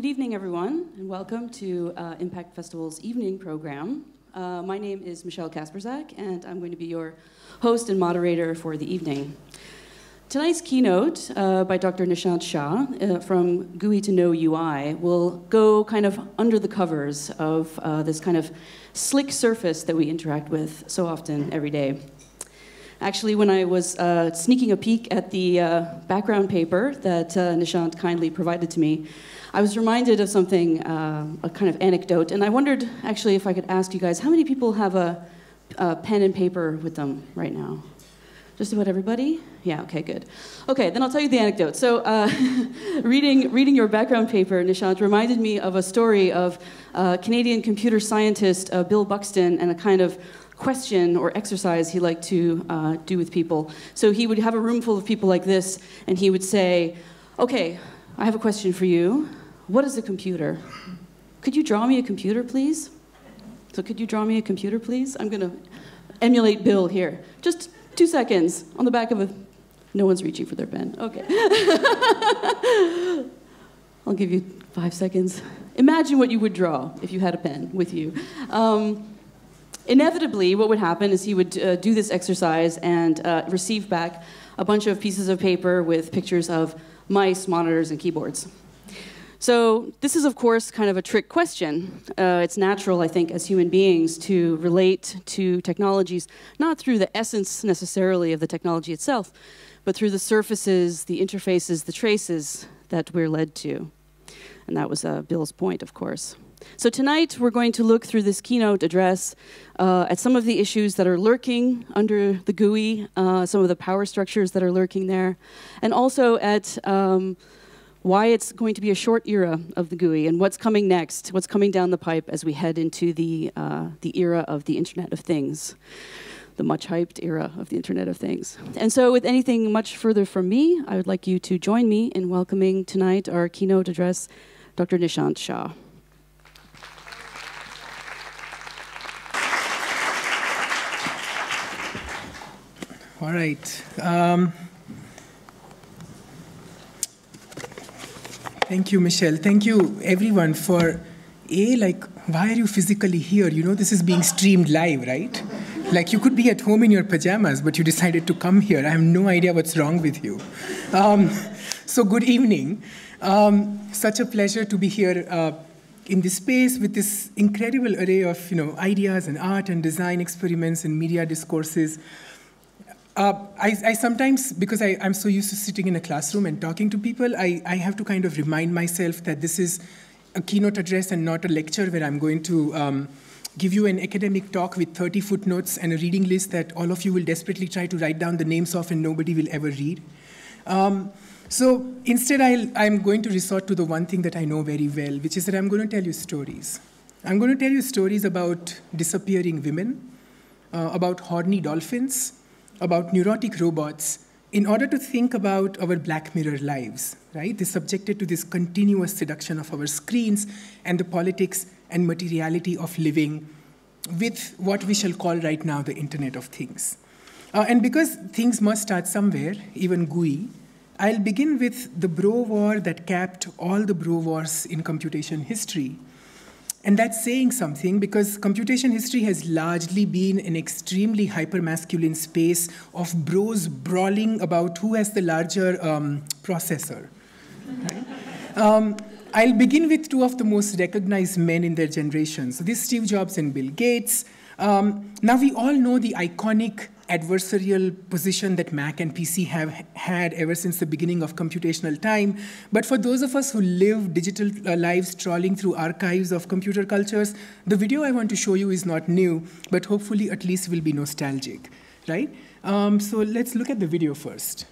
Good evening, everyone, and welcome to uh, Impakt Festival's evening program. Uh, my name is Michelle Kasprzak, and I'm going to be your host and moderator for the evening. Tonight's keynote uh, by Dr. Nishant Shah uh, from GUI to No UI will go kind of under the covers of uh, this kind of slick surface that we interact with so often every day. Actually, when I was uh, sneaking a peek at the uh, background paper that uh, Nishant kindly provided to me, I was reminded of something, uh, a kind of anecdote, and I wondered actually if I could ask you guys how many people have a, a pen and paper with them right now? Just about everybody? Yeah, okay, good. Okay, then I'll tell you the anecdote. So, uh, reading, reading your background paper, Nishant, reminded me of a story of uh, Canadian computer scientist uh, Bill Buxton and a kind of question or exercise he liked to uh, do with people. So he would have a room full of people like this, and he would say, Okay, I have a question for you. What is a computer? Could you draw me a computer, please? So, could you draw me a computer, please? I'm going to emulate Bill here. Just two seconds on the back of a. No one's reaching for their pen. Okay. I'll give you five seconds. Imagine what you would draw if you had a pen with you. Um, inevitably, what would happen is he would uh, do this exercise and uh, receive back a bunch of pieces of paper with pictures of mice, monitors, and keyboards. So, this is, of course, kind of a trick question. Uh, it's natural, I think, as human beings to relate to technologies not through the essence necessarily of the technology itself, but through the surfaces, the interfaces, the traces that we're led to. And that was uh, Bill's point, of course. So tonight we're going to look through this keynote address uh, at some of the issues that are lurking under the GUI, uh, some of the power structures that are lurking there, and also at um, why it's going to be a short era of the GUI and what's coming next, what's coming down the pipe as we head into the, uh, the era of the Internet of Things, the much hyped era of the Internet of Things. And so, with anything much further from me, I would like you to join me in welcoming tonight our keynote address, Dr. Nishant Shah. All right. Um, thank you, Michelle. Thank you, everyone, for a like. Why are you physically here? You know, this is being streamed live, right? Like you could be at home in your pajamas, but you decided to come here. I have no idea what's wrong with you. Um, so, good evening. Um, such a pleasure to be here. Uh, in this space with this incredible array of you know, ideas and art and design experiments and media discourses uh, I, I, sometimes, because I, am so used to sitting in a classroom and talking to people, I, I, have to kind of remind myself that this is a keynote address and not a lecture where I'm going to um, give you an academic talk with 30 footnotes and a reading list that all of you will desperately try to write down the names of and nobody will ever read. Um, so instead, i am going to resort to the one thing that I know very well, which is that I'm going to tell you stories. I'm going to tell you stories about disappearing women, uh, about horny dolphins, about neurotic robots in order to think about our Black Mirror lives, right? They're subjected to this continuous seduction of our screens and the politics and materiality of living with what we shall call right now the Internet of Things. Uh, and because things must start somewhere, even GUI, I'll begin with the bro war that capped all the bro wars in computation history and that's saying something because computation history has largely been an extremely hypermasculine space of bros brawling about who has the larger um, processor. Um, I'll begin with two of the most recognized men in their generation. So this is Steve Jobs and Bill Gates. Um, now we all know the iconic adversarial position that Mac and PC have had ever since the beginning of computational time. But for those of us who live digital uh, lives trawling through archives of computer cultures, the video I want to show you is not new, but hopefully at least will be nostalgic, right? Um, so let's look at the video first.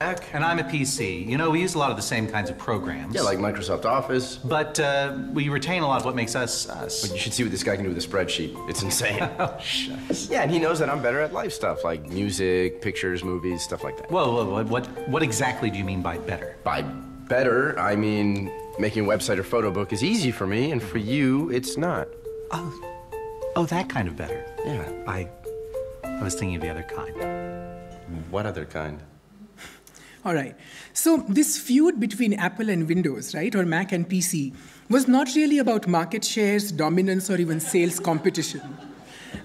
And I'm a PC. You know, we use a lot of the same kinds of programs. Yeah, like Microsoft Office. But uh, we retain a lot of what makes us us. But you should see what this guy can do with a spreadsheet. It's insane. oh, shucks. Yeah, and he knows that I'm better at life stuff, like music, pictures, movies, stuff like that. Whoa, whoa, whoa. What, what exactly do you mean by better? By better, I mean making a website or photo book is easy for me, and for you, it's not. Oh, oh, that kind of better. Yeah. I, I was thinking of the other kind. What other kind? All right. So this feud between Apple and Windows, right, or Mac and PC, was not really about market shares, dominance, or even sales competition.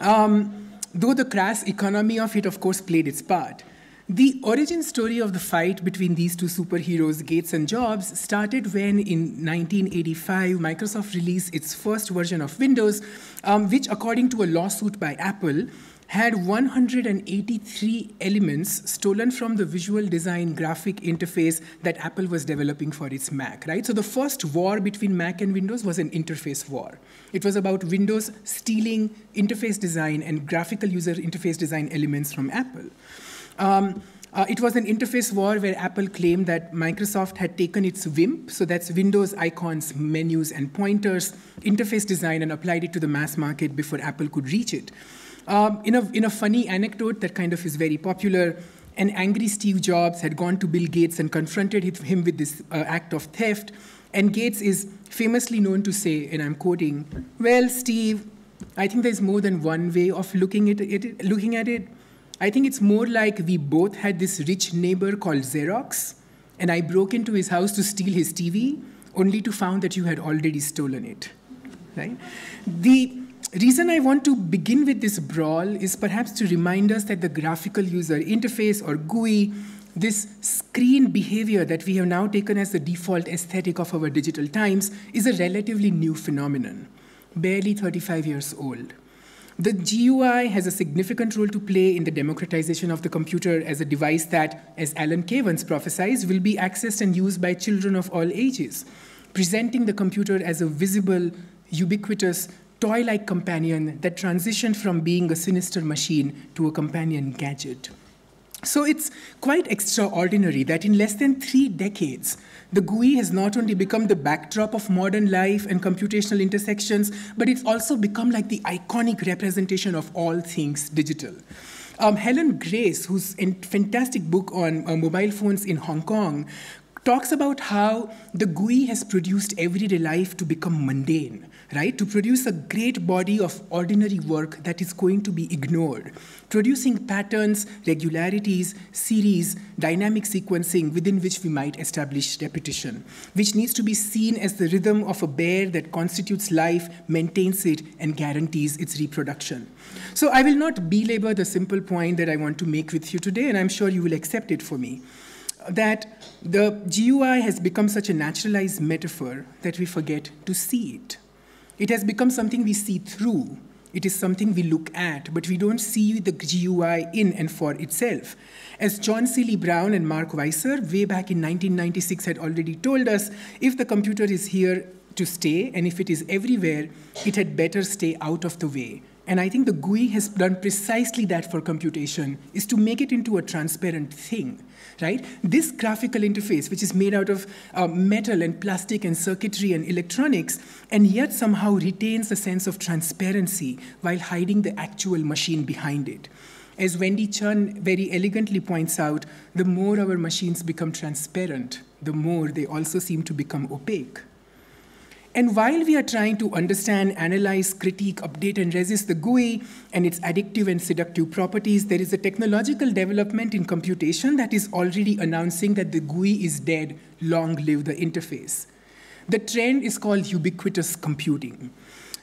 Um, though the crass economy of it, of course, played its part. The origin story of the fight between these two superheroes, Gates and Jobs, started when in 1985 Microsoft released its first version of Windows, um, which, according to a lawsuit by Apple, had 183 elements stolen from the visual design graphic interface that Apple was developing for its Mac, right? So the first war between Mac and Windows was an interface war. It was about Windows stealing interface design and graphical user interface design elements from Apple. Um, uh, it was an interface war where Apple claimed that Microsoft had taken its WIMP, so that's Windows icons, menus, and pointers, interface design, and applied it to the mass market before Apple could reach it. Um, in, a, in a funny anecdote that kind of is very popular, an angry Steve Jobs had gone to Bill Gates and confronted him with this uh, act of theft. And Gates is famously known to say, and I'm quoting, Well, Steve, I think there's more than one way of looking at it. Looking at it. I think it's more like we both had this rich neighbor called Xerox, and I broke into his house to steal his TV, only to find that you had already stolen it. Right? The reason I want to begin with this brawl is perhaps to remind us that the graphical user interface or GUI, this screen behavior that we have now taken as the default aesthetic of our digital times, is a relatively new phenomenon, barely 35 years old. The GUI has a significant role to play in the democratization of the computer as a device that, as Alan Kay once prophesied, will be accessed and used by children of all ages, presenting the computer as a visible, ubiquitous, toy like companion that transitioned from being a sinister machine to a companion gadget. So it's quite extraordinary that in less than three decades, the GUI has not only become the backdrop of modern life and computational intersections, but it's also become like the iconic representation of all things digital. Um, Helen Grace, whose fantastic book on uh, mobile phones in Hong Kong, talks about how the GUI has produced everyday life to become mundane, right? To produce a great body of ordinary work that is going to be ignored, producing patterns, regularities, series, dynamic sequencing within which we might establish repetition, which needs to be seen as the rhythm of a bear that constitutes life, maintains it, and guarantees its reproduction. So I will not belabor the simple point that I want to make with you today, and I'm sure you will accept it for me that the GUI has become such a naturalized metaphor that we forget to see it. It has become something we see through. It is something we look at, but we don't see the GUI in and for itself. As John Seely Brown and Mark Weiser, way back in 1996, had already told us, if the computer is here to stay and if it is everywhere, it had better stay out of the way. And I think the GUI has done precisely that for computation, is to make it into a transparent thing right? This graphical interface, which is made out of uh, metal and plastic and circuitry and electronics, and yet somehow retains a sense of transparency while hiding the actual machine behind it. As Wendy Chun very elegantly points out, the more our machines become transparent, the more they also seem to become opaque. And while we are trying to understand, analyze, critique, update, and resist the GUI and its addictive and seductive properties, there is a technological development in computation that is already announcing that the GUI is dead, long live the interface. The trend is called ubiquitous computing.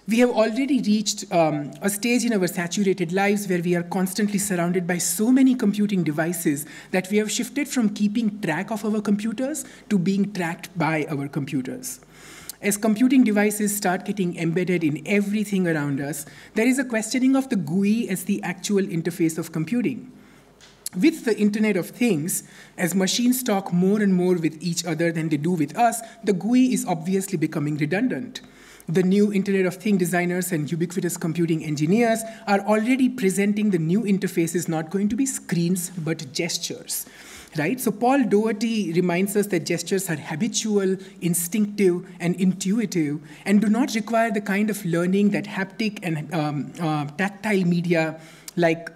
We have already reached um, a stage in our saturated lives where we are constantly surrounded by so many computing devices that we have shifted from keeping track of our computers to being tracked by our computers as computing devices start getting embedded in everything around us, there is a questioning of the GUI as the actual interface of computing. With the Internet of Things, as machines talk more and more with each other than they do with us, the GUI is obviously becoming redundant. The new Internet of Things designers and ubiquitous computing engineers are already presenting the new interface is not going to be screens but gestures right? So Paul Doherty reminds us that gestures are habitual, instinctive, and intuitive, and do not require the kind of learning that haptic and um, uh, tactile media like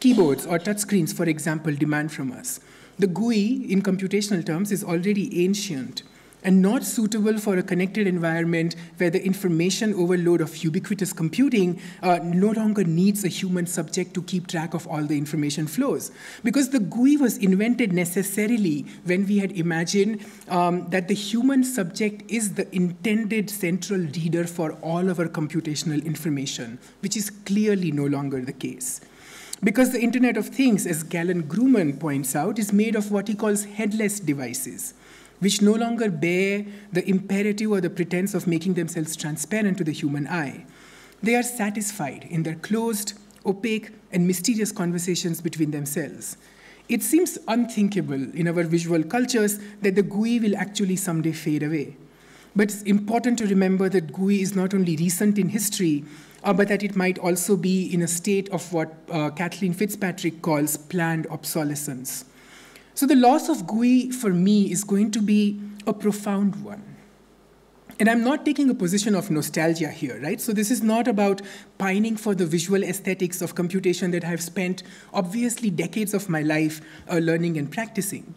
keyboards or touchscreens, for example, demand from us. The GUI, in computational terms, is already ancient. And not suitable for a connected environment where the information overload of ubiquitous computing uh, no longer needs a human subject to keep track of all the information flows. Because the GUI was invented necessarily when we had imagined um, that the human subject is the intended central reader for all of our computational information, which is clearly no longer the case. Because the Internet of Things, as Galen Gruman points out, is made of what he calls headless devices which no longer bear the imperative or the pretense of making themselves transparent to the human eye. They are satisfied in their closed, opaque, and mysterious conversations between themselves. It seems unthinkable in our visual cultures that the GUI will actually someday fade away. But it's important to remember that GUI is not only recent in history, uh, but that it might also be in a state of what uh, Kathleen Fitzpatrick calls planned obsolescence. So the loss of GUI for me is going to be a profound one. And I'm not taking a position of nostalgia here, right? So this is not about pining for the visual aesthetics of computation that I've spent obviously decades of my life uh, learning and practicing.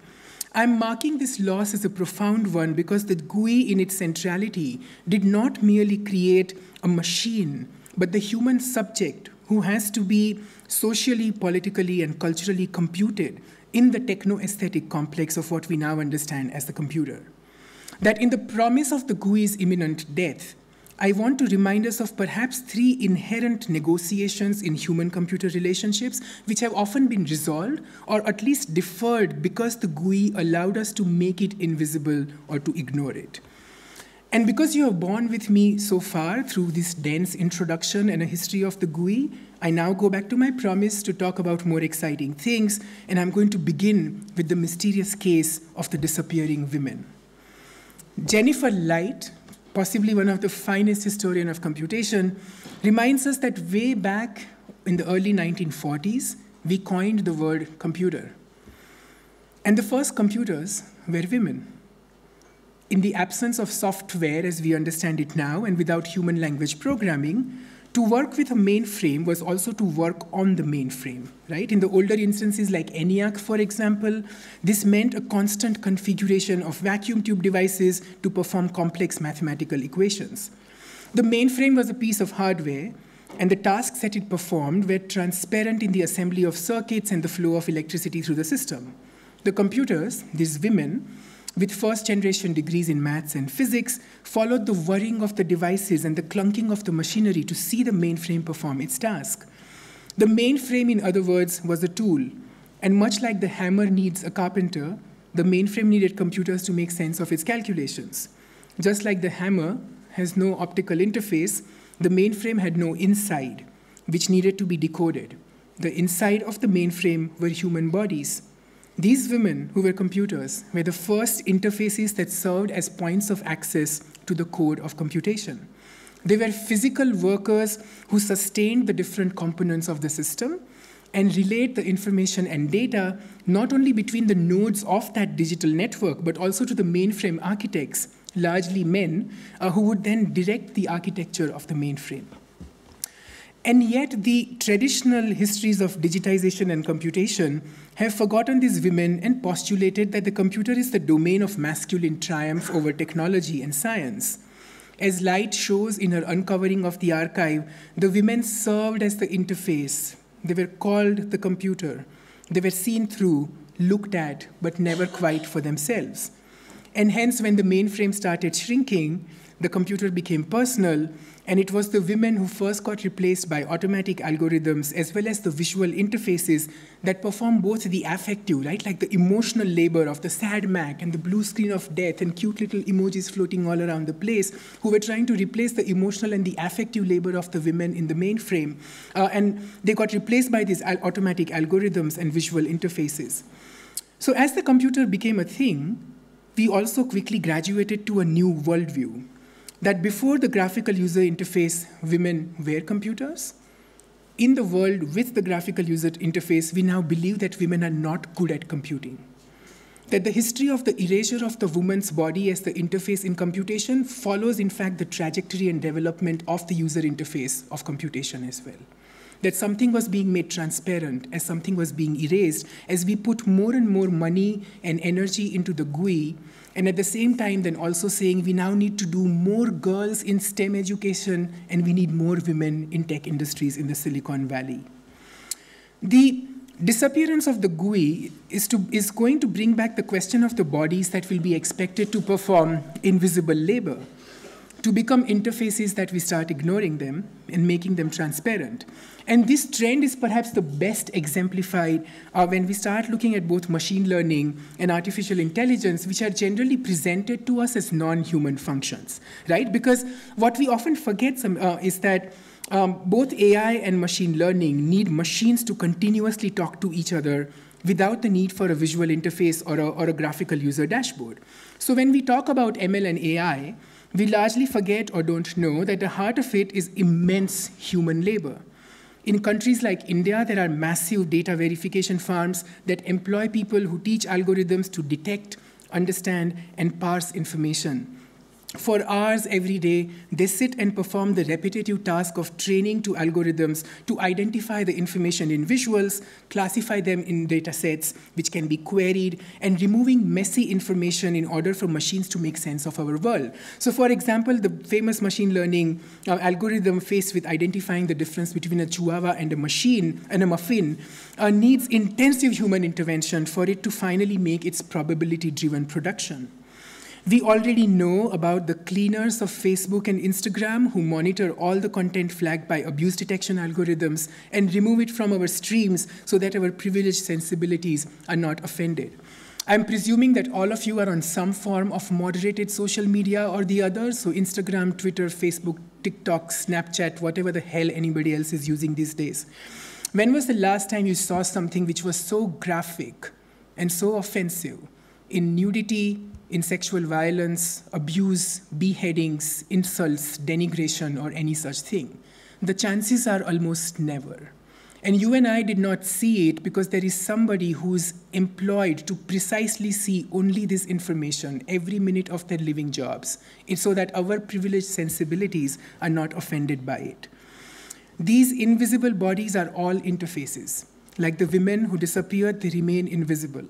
I'm marking this loss as a profound one because the GUI in its centrality did not merely create a machine, but the human subject who has to be socially, politically, and culturally computed in the techno aesthetic complex of what we now understand as the computer. That in the promise of the GUI's imminent death, I want to remind us of perhaps three inherent negotiations in human computer relationships, which have often been resolved or at least deferred because the GUI allowed us to make it invisible or to ignore it. And because you have borne with me so far through this dense introduction and a history of the GUI, I now go back to my promise to talk about more exciting things, and I'm going to begin with the mysterious case of the disappearing women. Jennifer Light, possibly one of the finest historian of computation, reminds us that way back in the early 1940s, we coined the word computer. And the first computers were women in the absence of software as we understand it now and without human language programming, to work with a mainframe was also to work on the mainframe, right? In the older instances like ENIAC, for example, this meant a constant configuration of vacuum tube devices to perform complex mathematical equations. The mainframe was a piece of hardware, and the tasks that it performed were transparent in the assembly of circuits and the flow of electricity through the system. The computers, these women, with first generation degrees in maths and physics, followed the whirring of the devices and the clunking of the machinery to see the mainframe perform its task. The mainframe, in other words, was a tool, and much like the hammer needs a carpenter, the mainframe needed computers to make sense of its calculations. Just like the hammer has no optical interface, the mainframe had no inside, which needed to be decoded. The inside of the mainframe were human bodies, these women, who were computers, were the first interfaces that served as points of access to the code of computation. They were physical workers who sustained the different components of the system and relayed the information and data not only between the nodes of that digital network, but also to the mainframe architects, largely men, uh, who would then direct the architecture of the mainframe. And yet, the traditional histories of digitization and computation have forgotten these women and postulated that the computer is the domain of masculine triumph over technology and science. As Light shows in her uncovering of the archive, the women served as the interface. They were called the computer. They were seen through, looked at, but never quite for themselves. And hence, when the mainframe started shrinking, the computer became personal, and it was the women who first got replaced by automatic algorithms as well as the visual interfaces that perform both the affective, right, like the emotional labor of the sad Mac and the blue screen of death and cute little emojis floating all around the place, who were trying to replace the emotional and the affective labor of the women in the mainframe. Uh, and they got replaced by these al automatic algorithms and visual interfaces. So as the computer became a thing, we also quickly graduated to a new worldview that before the graphical user interface, women were computers. In the world with the graphical user interface, we now believe that women are not good at computing. That the history of the erasure of the woman's body as the interface in computation follows, in fact, the trajectory and development of the user interface of computation as well. That something was being made transparent as something was being erased as we put more and more money and energy into the GUI And at the same time, then also saying we now need to do more girls in STEM education and we need more women in tech industries in the Silicon Valley. The disappearance of the GUI is, to, is going to bring back the question of the bodies that will be expected to perform invisible labor, to become interfaces that we start ignoring them and making them transparent. And this trend is perhaps the best exemplified uh, when we start looking at both machine learning and artificial intelligence, which are generally presented to us as non human functions, right? Because what we often forget some, uh, is that um, both AI and machine learning need machines to continuously talk to each other without the need for a visual interface or a, or a graphical user dashboard. So when we talk about ML and AI, we largely forget or don't know that the heart of it is immense human labor. In countries like India, there are massive data verification farms that employ people who teach algorithms to detect, understand, and parse information for hours every day, they sit and perform the repetitive task of training to algorithms to identify the information in visuals, classify them in data sets which can be queried, and removing messy information in order for machines to make sense of our world. So, for example, the famous machine learning uh, algorithm faced with identifying the difference between a chihuahua and a machine and a muffin uh, needs intensive human intervention for it to finally make its probability driven production. We already know about the cleaners of Facebook and Instagram who monitor all the content flagged by abuse detection algorithms and remove it from our streams so that our privileged sensibilities are not offended. I'm presuming that all of you are on some form of moderated social media or the other, so Instagram, Twitter, Facebook, TikTok, Snapchat, whatever the hell anybody else is using these days. When was the last time you saw something which was so graphic and so offensive in nudity, in sexual violence, abuse, beheadings, insults, denigration, or any such thing? The chances are almost never. And you and I did not see it because there is somebody who's employed to precisely see only this information every minute of their living jobs, It's so that our privileged sensibilities are not offended by it. These invisible bodies are all interfaces. Like the women who disappeared, they remain invisible.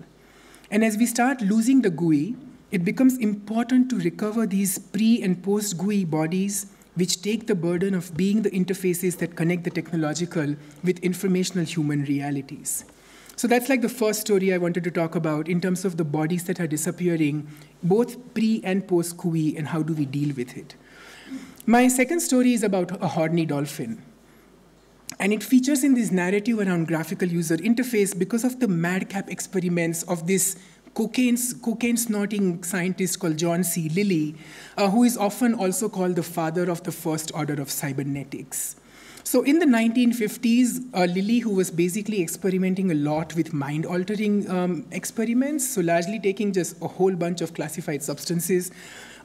And as we start losing the GUI, it becomes important to recover these pre and post GUI bodies which take the burden of being the interfaces that connect the technological with informational human realities. So that's like the first story I wanted to talk about in terms of the bodies that are disappearing, both pre and post GUI, and how do we deal with it. My second story is about a horny dolphin. And it features in this narrative around graphical user interface because of the madcap experiments of this cocaine, cocaine snorting scientist called John C. Lilly, uh, who is often also called the father of the first order of cybernetics. So in the 1950s, uh, Lilly, who was basically experimenting a lot with mind altering um, experiments, so largely taking just a whole bunch of classified substances,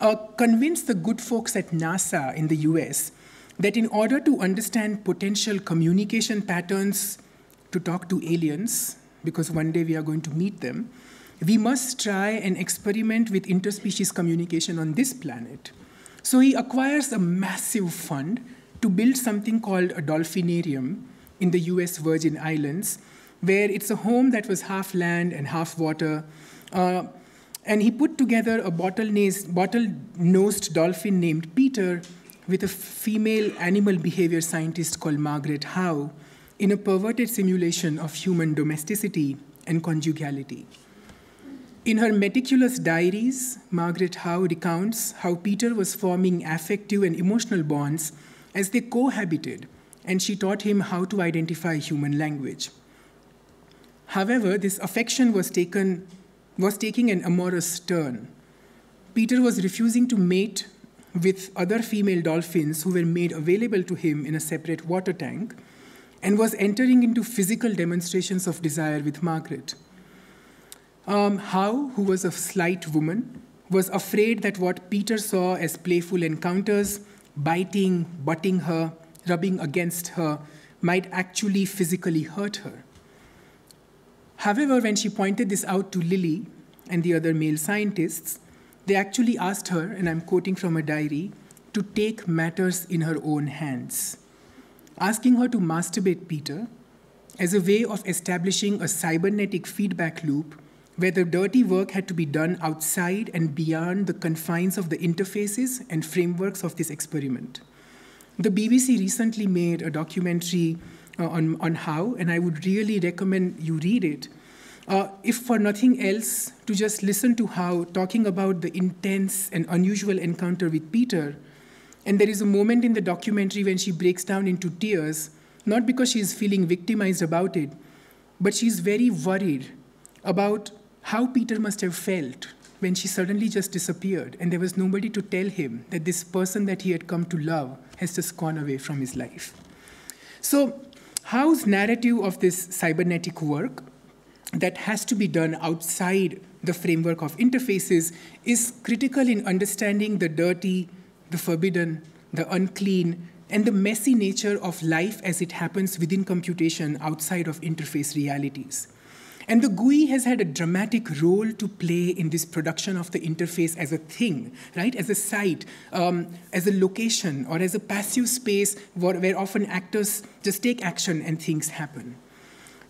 uh, convinced the good folks at NASA in the US that in order to understand potential communication patterns to talk to aliens, because one day we are going to meet them, we must try and experiment with interspecies communication on this planet. So he acquires a massive fund to build something called a dolphinarium in the US Virgin Islands, where it's a home that was half land and half water. Uh, and he put together a bottle-nosed dolphin named Peter with a female animal behavior scientist called Margaret Howe in a perverted simulation of human domesticity and conjugality. In her meticulous diaries, Margaret Howe recounts how Peter was forming affective and emotional bonds as they cohabited, and she taught him how to identify human language. However, this affection was, taken, was taking an amorous turn. Peter was refusing to mate with other female dolphins who were made available to him in a separate water tank and was entering into physical demonstrations of desire with Margaret. Um, Howe, who was a slight woman, was afraid that what Peter saw as playful encounters, biting, butting her, rubbing against her, might actually physically hurt her. However, when she pointed this out to Lilly and the other male scientists, they actually asked her, and I'm quoting from a diary, to take matters in her own hands, asking her to masturbate Peter as a way of establishing a cybernetic feedback loop where the dirty work had to be done outside and beyond the confines of the interfaces and frameworks of this experiment. The BBC recently made a documentary uh, on, on Howe, and I would really recommend you read it. Uh, if for nothing else, to just listen to Howe talking about the intense and unusual encounter with Peter. And there is a moment in the documentary when she breaks down into tears, not because she is feeling victimized about it, but she's very worried about how Peter must have felt when she suddenly just disappeared and there was nobody to tell him that this person that he had come to love has just gone away from his life. So, Howe's narrative of this cybernetic work that has to be done outside the framework of interfaces is critical in understanding the dirty, the forbidden, the unclean, and the messy nature of life as it happens within computation outside of interface realities. And the GUI has had a dramatic role to play in this production of the interface as a thing, right? As a site, um, as a location, or as a passive space where, where often actors just take action and things happen.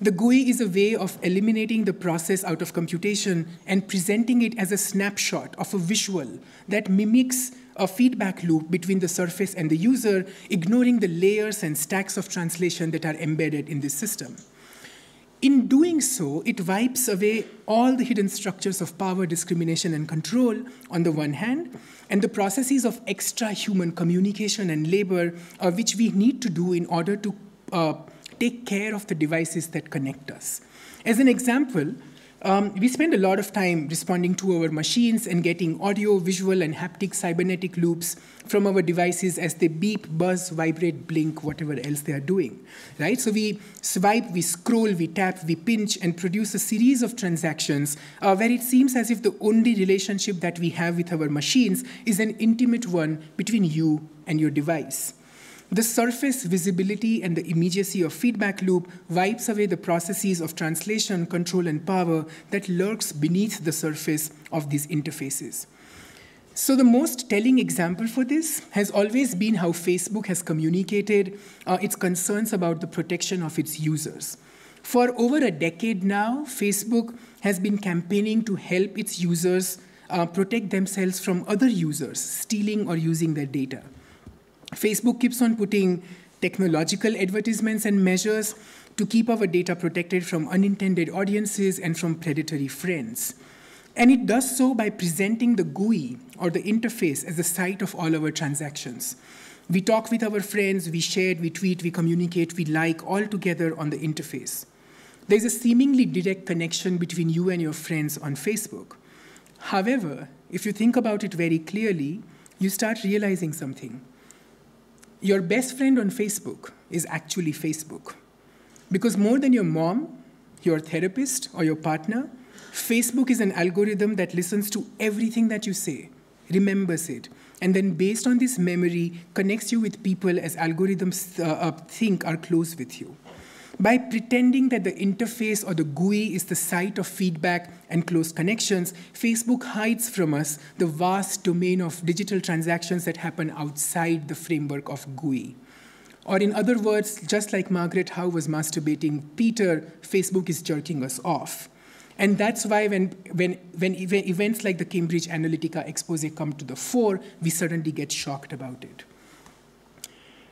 The GUI is a way of eliminating the process out of computation and presenting it as a snapshot of a visual that mimics a feedback loop between the surface and the user, ignoring the layers and stacks of translation that are embedded in this system. In doing so, it wipes away all the hidden structures of power, discrimination, and control on the one hand, and the processes of extra human communication and labor, uh, which we need to do in order to uh, take care of the devices that connect us. As an example, um, we spend a lot of time responding to our machines and getting audio, visual, and haptic cybernetic loops from our devices as they beep, buzz, vibrate, blink, whatever else they are doing. Right? So we swipe, we scroll, we tap, we pinch, and produce a series of transactions uh, where it seems as if the only relationship that we have with our machines is an intimate one between you and your device. The surface visibility and the immediacy of feedback loop wipes away the processes of translation, control, and power that lurks beneath the surface of these interfaces. So, the most telling example for this has always been how Facebook has communicated uh, its concerns about the protection of its users. For over a decade now, Facebook has been campaigning to help its users uh, protect themselves from other users stealing or using their data. Facebook keeps on putting technological advertisements and measures to keep our data protected from unintended audiences and from predatory friends. And it does so by presenting the GUI or the interface as the site of all our transactions. We talk with our friends, we share, we tweet, we communicate, we like all together on the interface. There's a seemingly direct connection between you and your friends on Facebook. However, if you think about it very clearly, you start realizing something your best friend on Facebook is actually Facebook. Because more than your mom, your therapist, or your partner, Facebook is an algorithm that listens to everything that you say, remembers it, and then based on this memory, connects you with people as algorithms uh, uh think are close with you. By pretending that the interface or the GUI is the site of feedback and close connections, Facebook hides from us the vast domain of digital transactions that happen outside the framework of GUI. Or, in other words, just like Margaret Howe was masturbating Peter, Facebook is jerking us off. And that's why when, when, when events like the Cambridge Analytica expose come to the fore, we suddenly get shocked about it.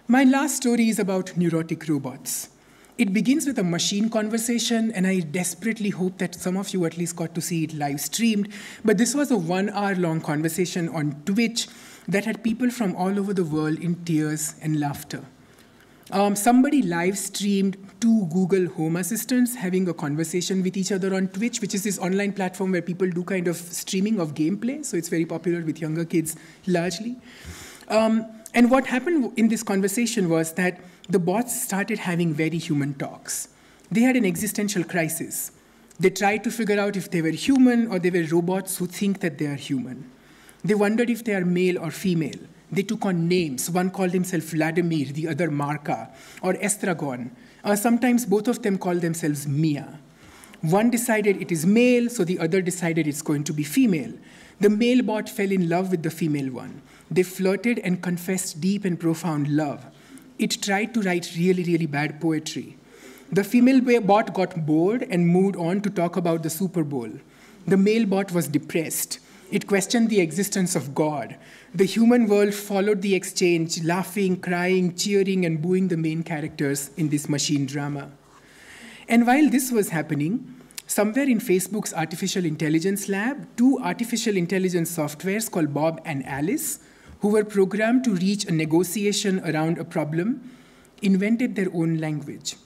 My last story is about neurotic robots. It begins with a machine conversation, and I desperately hope that some of you at least got to see it live streamed. But this was a one hour long conversation on Twitch that had people from all over the world in tears and laughter. Um, somebody live streamed two Google Home Assistants having a conversation with each other on Twitch, which is this online platform where people do kind of streaming of gameplay. So it's very popular with younger kids largely. Um, and what happened in this conversation was that the bots started having very human talks. They had an existential crisis. They tried to figure out if they were human or they were robots who think that they are human. They wondered if they are male or female. They took on names. One called himself Vladimir, the other Marka, or Estragon. Uh, sometimes both of them called themselves Mia. One decided it is male, so the other decided it's going to be female. The male bot fell in love with the female one. They flirted and confessed deep and profound love it tried to write really, really bad poetry. The female bot got bored and moved on to talk about the Super Bowl. The male bot was depressed. It questioned the existence of God. The human world followed the exchange, laughing, crying, cheering, and booing the main characters in this machine drama. And while this was happening, somewhere in Facebook's artificial intelligence lab, two artificial intelligence softwares called Bob and Alice, who were programmed to reach a negotiation around a problem, invented their own language.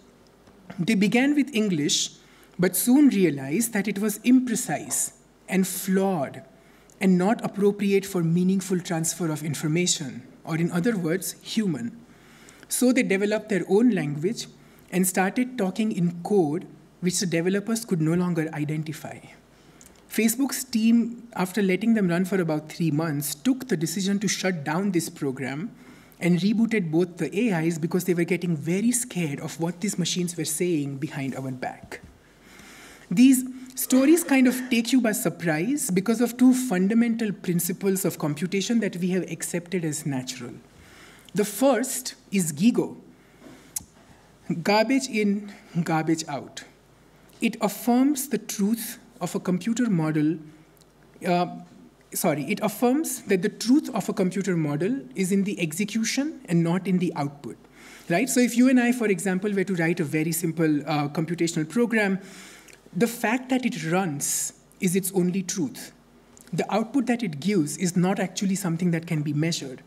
They began with English, but soon realized that it was imprecise and flawed and not appropriate for meaningful transfer of information, or in other words, human. So they developed their own language and started talking in code which the developers could no longer identify. Facebook's team, after letting them run for about three months, took the decision to shut down this program and rebooted both the AIs because they were getting very scared of what these machines were saying behind our back. These stories kind of take you by surprise because of two fundamental principles of computation that we have accepted as natural. The first is GIGO garbage in, garbage out. It affirms the truth of a computer model. Uh, sorry, it affirms that the truth of a computer model is in the execution and not in the output. Right? So if you and I, for example, were to write a very simple uh, computational program, the fact that it runs is its only truth. The output that it gives is not actually something that can be measured.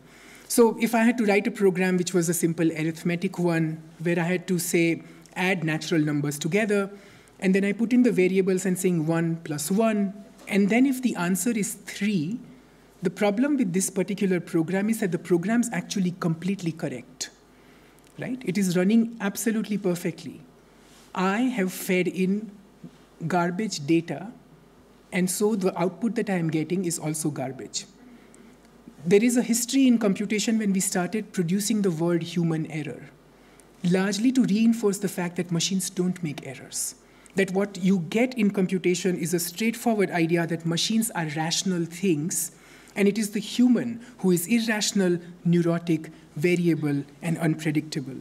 So if I had to write a program which was a simple arithmetic one, where I had to say, add natural numbers together, and then I put in the variables and saying 1 plus 1, and then if the answer is 3, the problem with this particular program is that the program's actually completely correct. Right? It is running absolutely perfectly. I have fed in garbage data, and so the output that I am getting is also garbage. There is a history in computation when we started producing the word human error, largely to reinforce the fact that machines don't make errors. That what you get in computation is a straightforward idea that machines are rational things, and it is the human who is irrational, neurotic, variable, and unpredictable.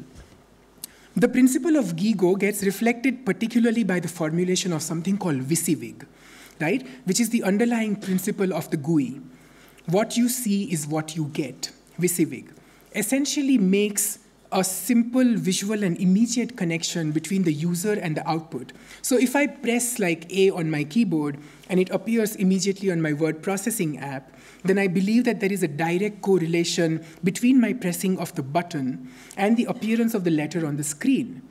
The principle of GIGO gets reflected particularly by the formulation of something called WYSIWYG, right? Which is the underlying principle of the GUI. What you see is what you get. WYSIWYG essentially makes a simple visual and immediate connection between the user and the output. So if I press like A on my keyboard and it appears immediately on my word processing app, then I believe that there is a direct correlation between my pressing of the button and the appearance of the letter on the screen.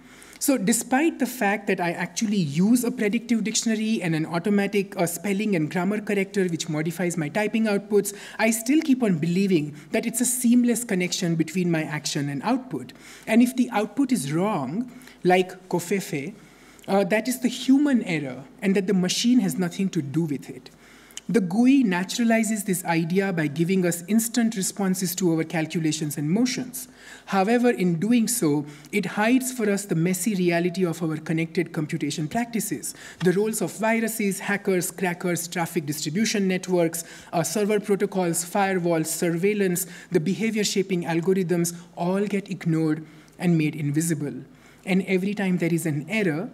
So despite the fact that I actually use a predictive dictionary and an automatic uh, spelling and grammar corrector which modifies my typing outputs, I still keep on believing that it's a seamless connection between my action and output. And if the output is wrong, like covfefe, uh, that is the human error and that the machine has nothing to do with it. The GUI naturalizes this idea by giving us instant responses to our calculations and motions. However, in doing so, it hides for us the messy reality of our connected computation practices. The roles of viruses, hackers, crackers, traffic distribution networks, uh, server protocols, firewalls, surveillance, the behavior shaping algorithms all get ignored and made invisible. And every time there is an error,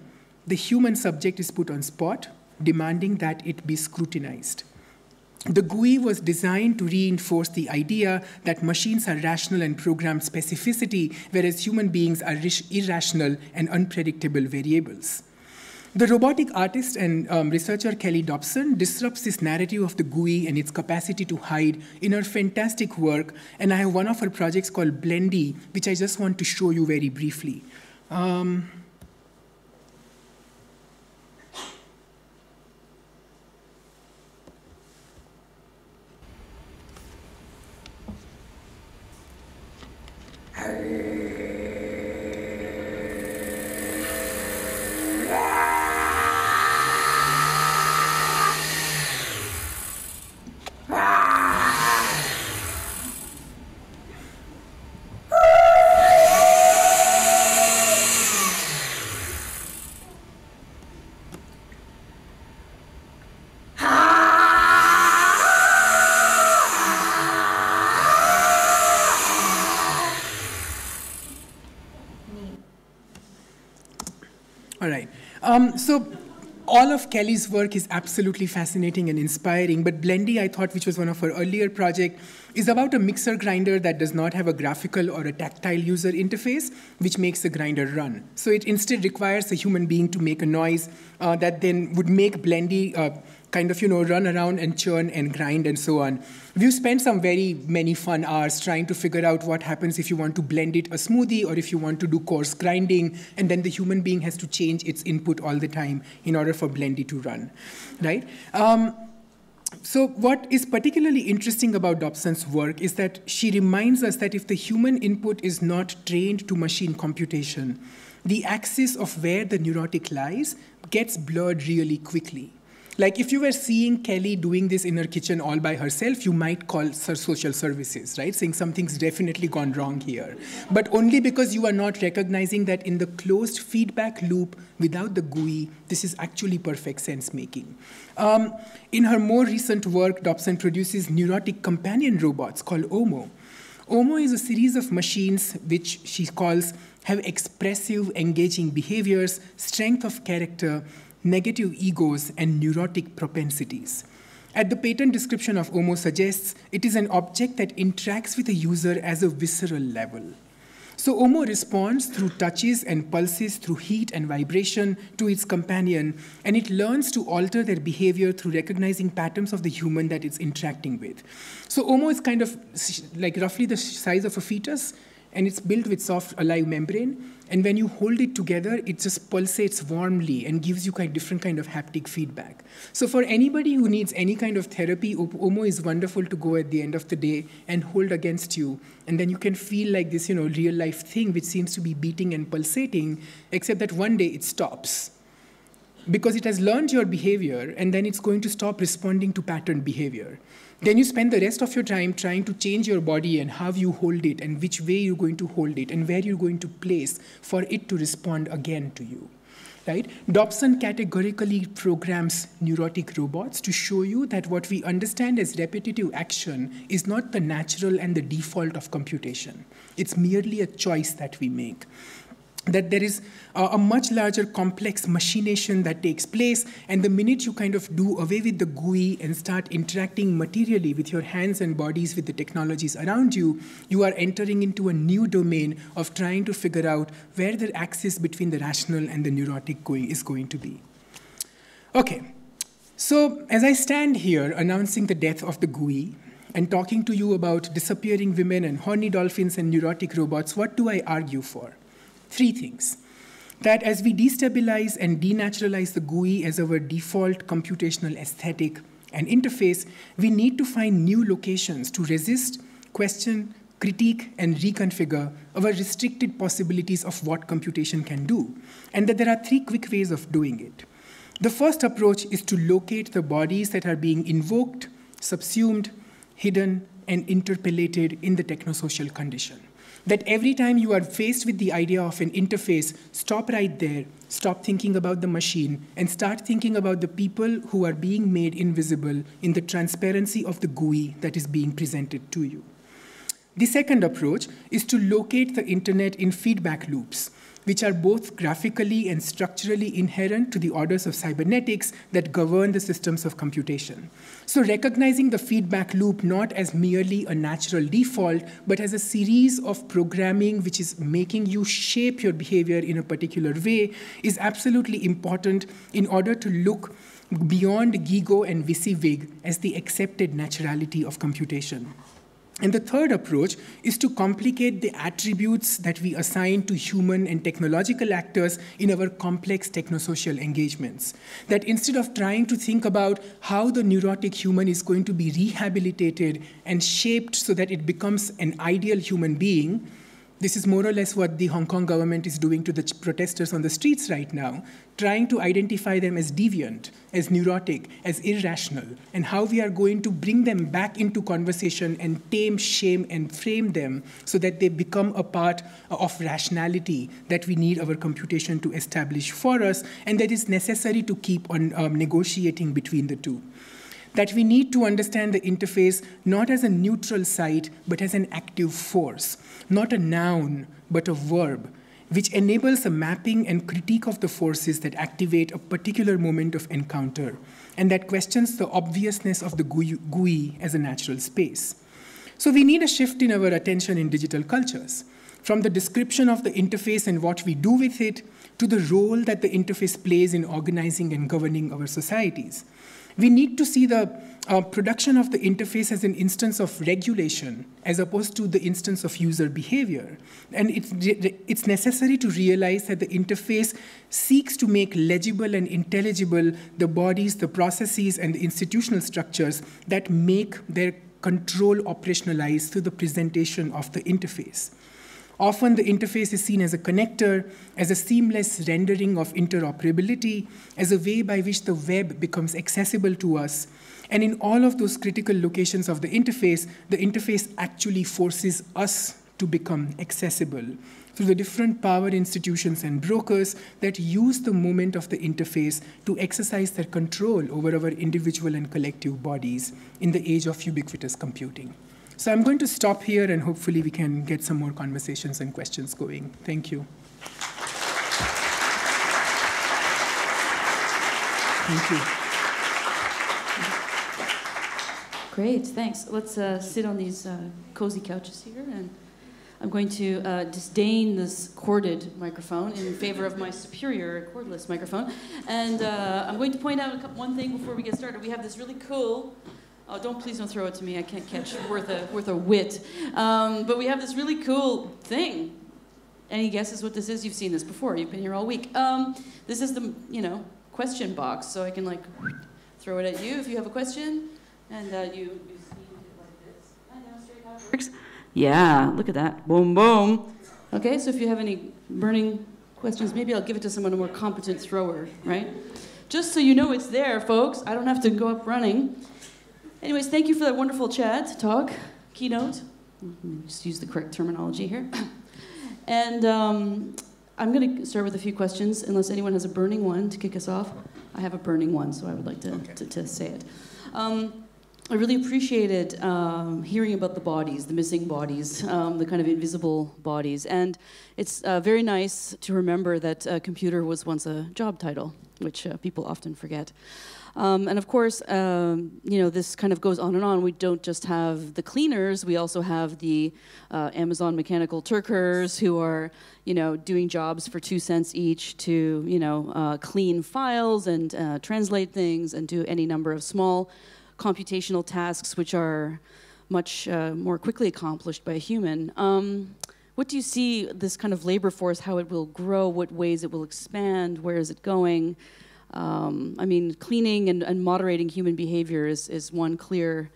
the human subject is put on spot demanding that it be scrutinized. The GUI was designed to reinforce the idea that machines are rational and programmed specificity, whereas human beings are irrational and unpredictable variables. The robotic artist and um, researcher Kelly Dobson disrupts this narrative of the GUI and its capacity to hide in her fantastic work, and I have one of her projects called Blendy, which I just want to show you very briefly. Um, Um, so all of Kelly's work is absolutely fascinating and inspiring, but Blendy, I thought, which was one of her earlier projects, is about a mixer grinder that does not have a graphical or a tactile user interface, which makes the grinder run. So it instead requires a human being to make a noise uh, that then would make Blendy uh, kind of, you know, run around and churn and grind and so on. We've spent some very many fun hours trying to figure out what happens if you want to blend it a smoothie or if you want to do coarse grinding, and then the human being has to change its input all the time in order for Blendy to run, right? Um, so what is particularly interesting about Dobson's work is that she reminds us that if the human input is not trained to machine computation, the axis of where the neurotic lies gets blurred really quickly. Like if you were seeing Kelly doing this in her kitchen all by herself, you might call social services, right? Saying something's definitely gone wrong here. But only because you are not recognizing that in the closed feedback loop without the GUI, this is actually perfect sense making. Um, in her more recent work, Dobson produces neurotic companion robots called OMO. OMO is a series of machines which she calls have expressive, engaging behaviors, strength of character, negative egos, and neurotic propensities. At the patent description of OMO suggests, it is an object that interacts with a user as a visceral level. So OMO responds through touches and pulses through heat and vibration to its companion, and it learns to alter their behavior through recognizing patterns of the human that it's interacting with. So OMO is kind of like roughly the size of a fetus, and it's built with soft alive membrane. And when you hold it together, it just pulsates warmly and gives you kind different kind of haptic feedback. So for anybody who needs any kind of therapy, OMO is wonderful to go at the end of the day and hold against you. And then you can feel like this, you know, real life thing which seems to be beating and pulsating, except that one day it stops. Because it has learned your behavior and then it's going to stop responding to pattern behavior. Then you spend the rest of your time trying to change your body and how you hold it and which way you're going to hold it and where you're going to place for it to respond again to you. Right? Dobson categorically programs neurotic robots to show you that what we understand as repetitive action is not the natural and the default of computation. It's merely a choice that we make that there is a, much larger complex machination that takes place and the minute you kind of do away with the GUI and start interacting materially with your hands and bodies with the technologies around you, you are entering into a new domain of trying to figure out where the axis between the rational and the neurotic going is going to be. Okay, so as I stand here announcing the death of the GUI and talking to you about disappearing women and horny dolphins and neurotic robots, what do I argue for? Three things. That as we destabilize and denaturalize the GUI as our default computational aesthetic and interface, we need to find new locations to resist, question, critique, and reconfigure our restricted possibilities of what computation can do. And that there are three quick ways of doing it. The first approach is to locate the bodies that are being invoked, subsumed, hidden, and interpolated in the technosocial condition that every time you are faced with the idea of an interface, stop right there, stop thinking about the machine, and start thinking about the people who are being made invisible in the transparency of the GUI that is being presented to you. The second approach is to locate the internet in feedback loops which are both graphically and structurally inherent to the orders of cybernetics that govern the systems of computation. So, recognizing the feedback loop not as merely a natural default, but as a series of programming which is making you shape your behavior in a particular way is absolutely important in order to look beyond Gigo and WYSIWYG as the accepted naturality of computation. And the third approach is to complicate the attributes that we assign to human and technological actors in our complex technosocial engagements. That instead of trying to think about how the neurotic human is going to be rehabilitated and shaped so that it becomes an ideal human being, this is more or less what the Hong Kong government is doing to the protesters on the streets right now, trying to identify them as deviant, as neurotic, as irrational, and how we are going to bring them back into conversation and tame shame and frame them so that they become a part of rationality that we need our computation to establish for us, and that is necessary to keep on um, negotiating between the two. That we need to understand the interface not as a neutral site, but as an active force, not a noun, but a verb. which enables a mapping and critique of the forces that activate a particular moment of encounter, and that questions the obviousness of the GUI as a natural space. So we need a shift in our attention in digital cultures, from the description of the interface and what we do with it, to the role that the interface plays in organizing and governing our societies. We need to see the uh, production of the interface as an instance of regulation as opposed to the instance of user behavior. And it's, it's necessary to realize that the interface seeks to make legible and intelligible the bodies, the processes, and the institutional structures that make their control operationalized through the presentation of the interface. Often the interface is seen as a connector, as a seamless rendering of interoperability, as a way by which the web becomes accessible to us. And in all of those critical locations of the interface, the interface actually forces us to become accessible through the different power institutions and brokers that use the moment of the interface to exercise their control over our individual and collective bodies in the age of ubiquitous computing. So I'm going to stop here and hopefully we can get some more conversations and questions going. Thank you. Thank you. Great, thanks. Let's uh, sit on these uh, cozy couches here, and I'm going to uh, disdain this corded microphone in favor of my superior cordless microphone. And uh, I'm going to point out one thing before we get started. We have this really cool Oh, don't please don't throw it to me. I can't catch worth a worth a wit. Um, but we have this really cool thing. Any guesses what this is? You've seen this before. You've been here all week. Um, this is the you know question box, so I can like throw it at you if you have a question, and uh, you. Yeah, look at that. Boom, boom. Okay, so if you have any burning questions, maybe I'll give it to someone a more competent thrower, right? Just so you know it's there, folks. I don't have to go up running. Anyways, thank you for that wonderful chat, talk, keynote. Just use the correct terminology here. and um, I'm going to start with a few questions, unless anyone has a burning one to kick us off. I have a burning one, so I would like to, okay. to, to, say it. Um, I really appreciated um, hearing about the bodies, the missing bodies, um, the kind of invisible bodies. And it's uh, very nice to remember that uh, computer was once a job title, which uh, people often forget. Um, and of course, um, you know, this kind of goes on and on. We don't just have the cleaners, we also have the uh, Amazon mechanical Turkers who are, you know, doing jobs for two cents each to, you know, uh, clean files and uh, translate things and do any number of small computational tasks which are much uh, more quickly accomplished by a human. Um, what do you see this kind of labor force, how it will grow, what ways it will expand, where is it going? Um, I mean, cleaning and, and, moderating human behavior is, is one clear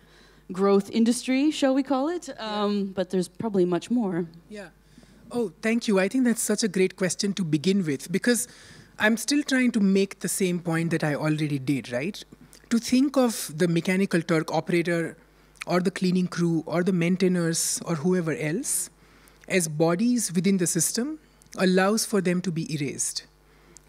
growth industry, shall we call it? Um. But there's probably much more. Yeah. Oh, thank you. I think that's such a great question to begin with because I'm still trying to make the same point that I already did, right? To think of the mechanical Turk operator or the cleaning crew or the maintainers or whoever else as bodies within the system allows for them to be erased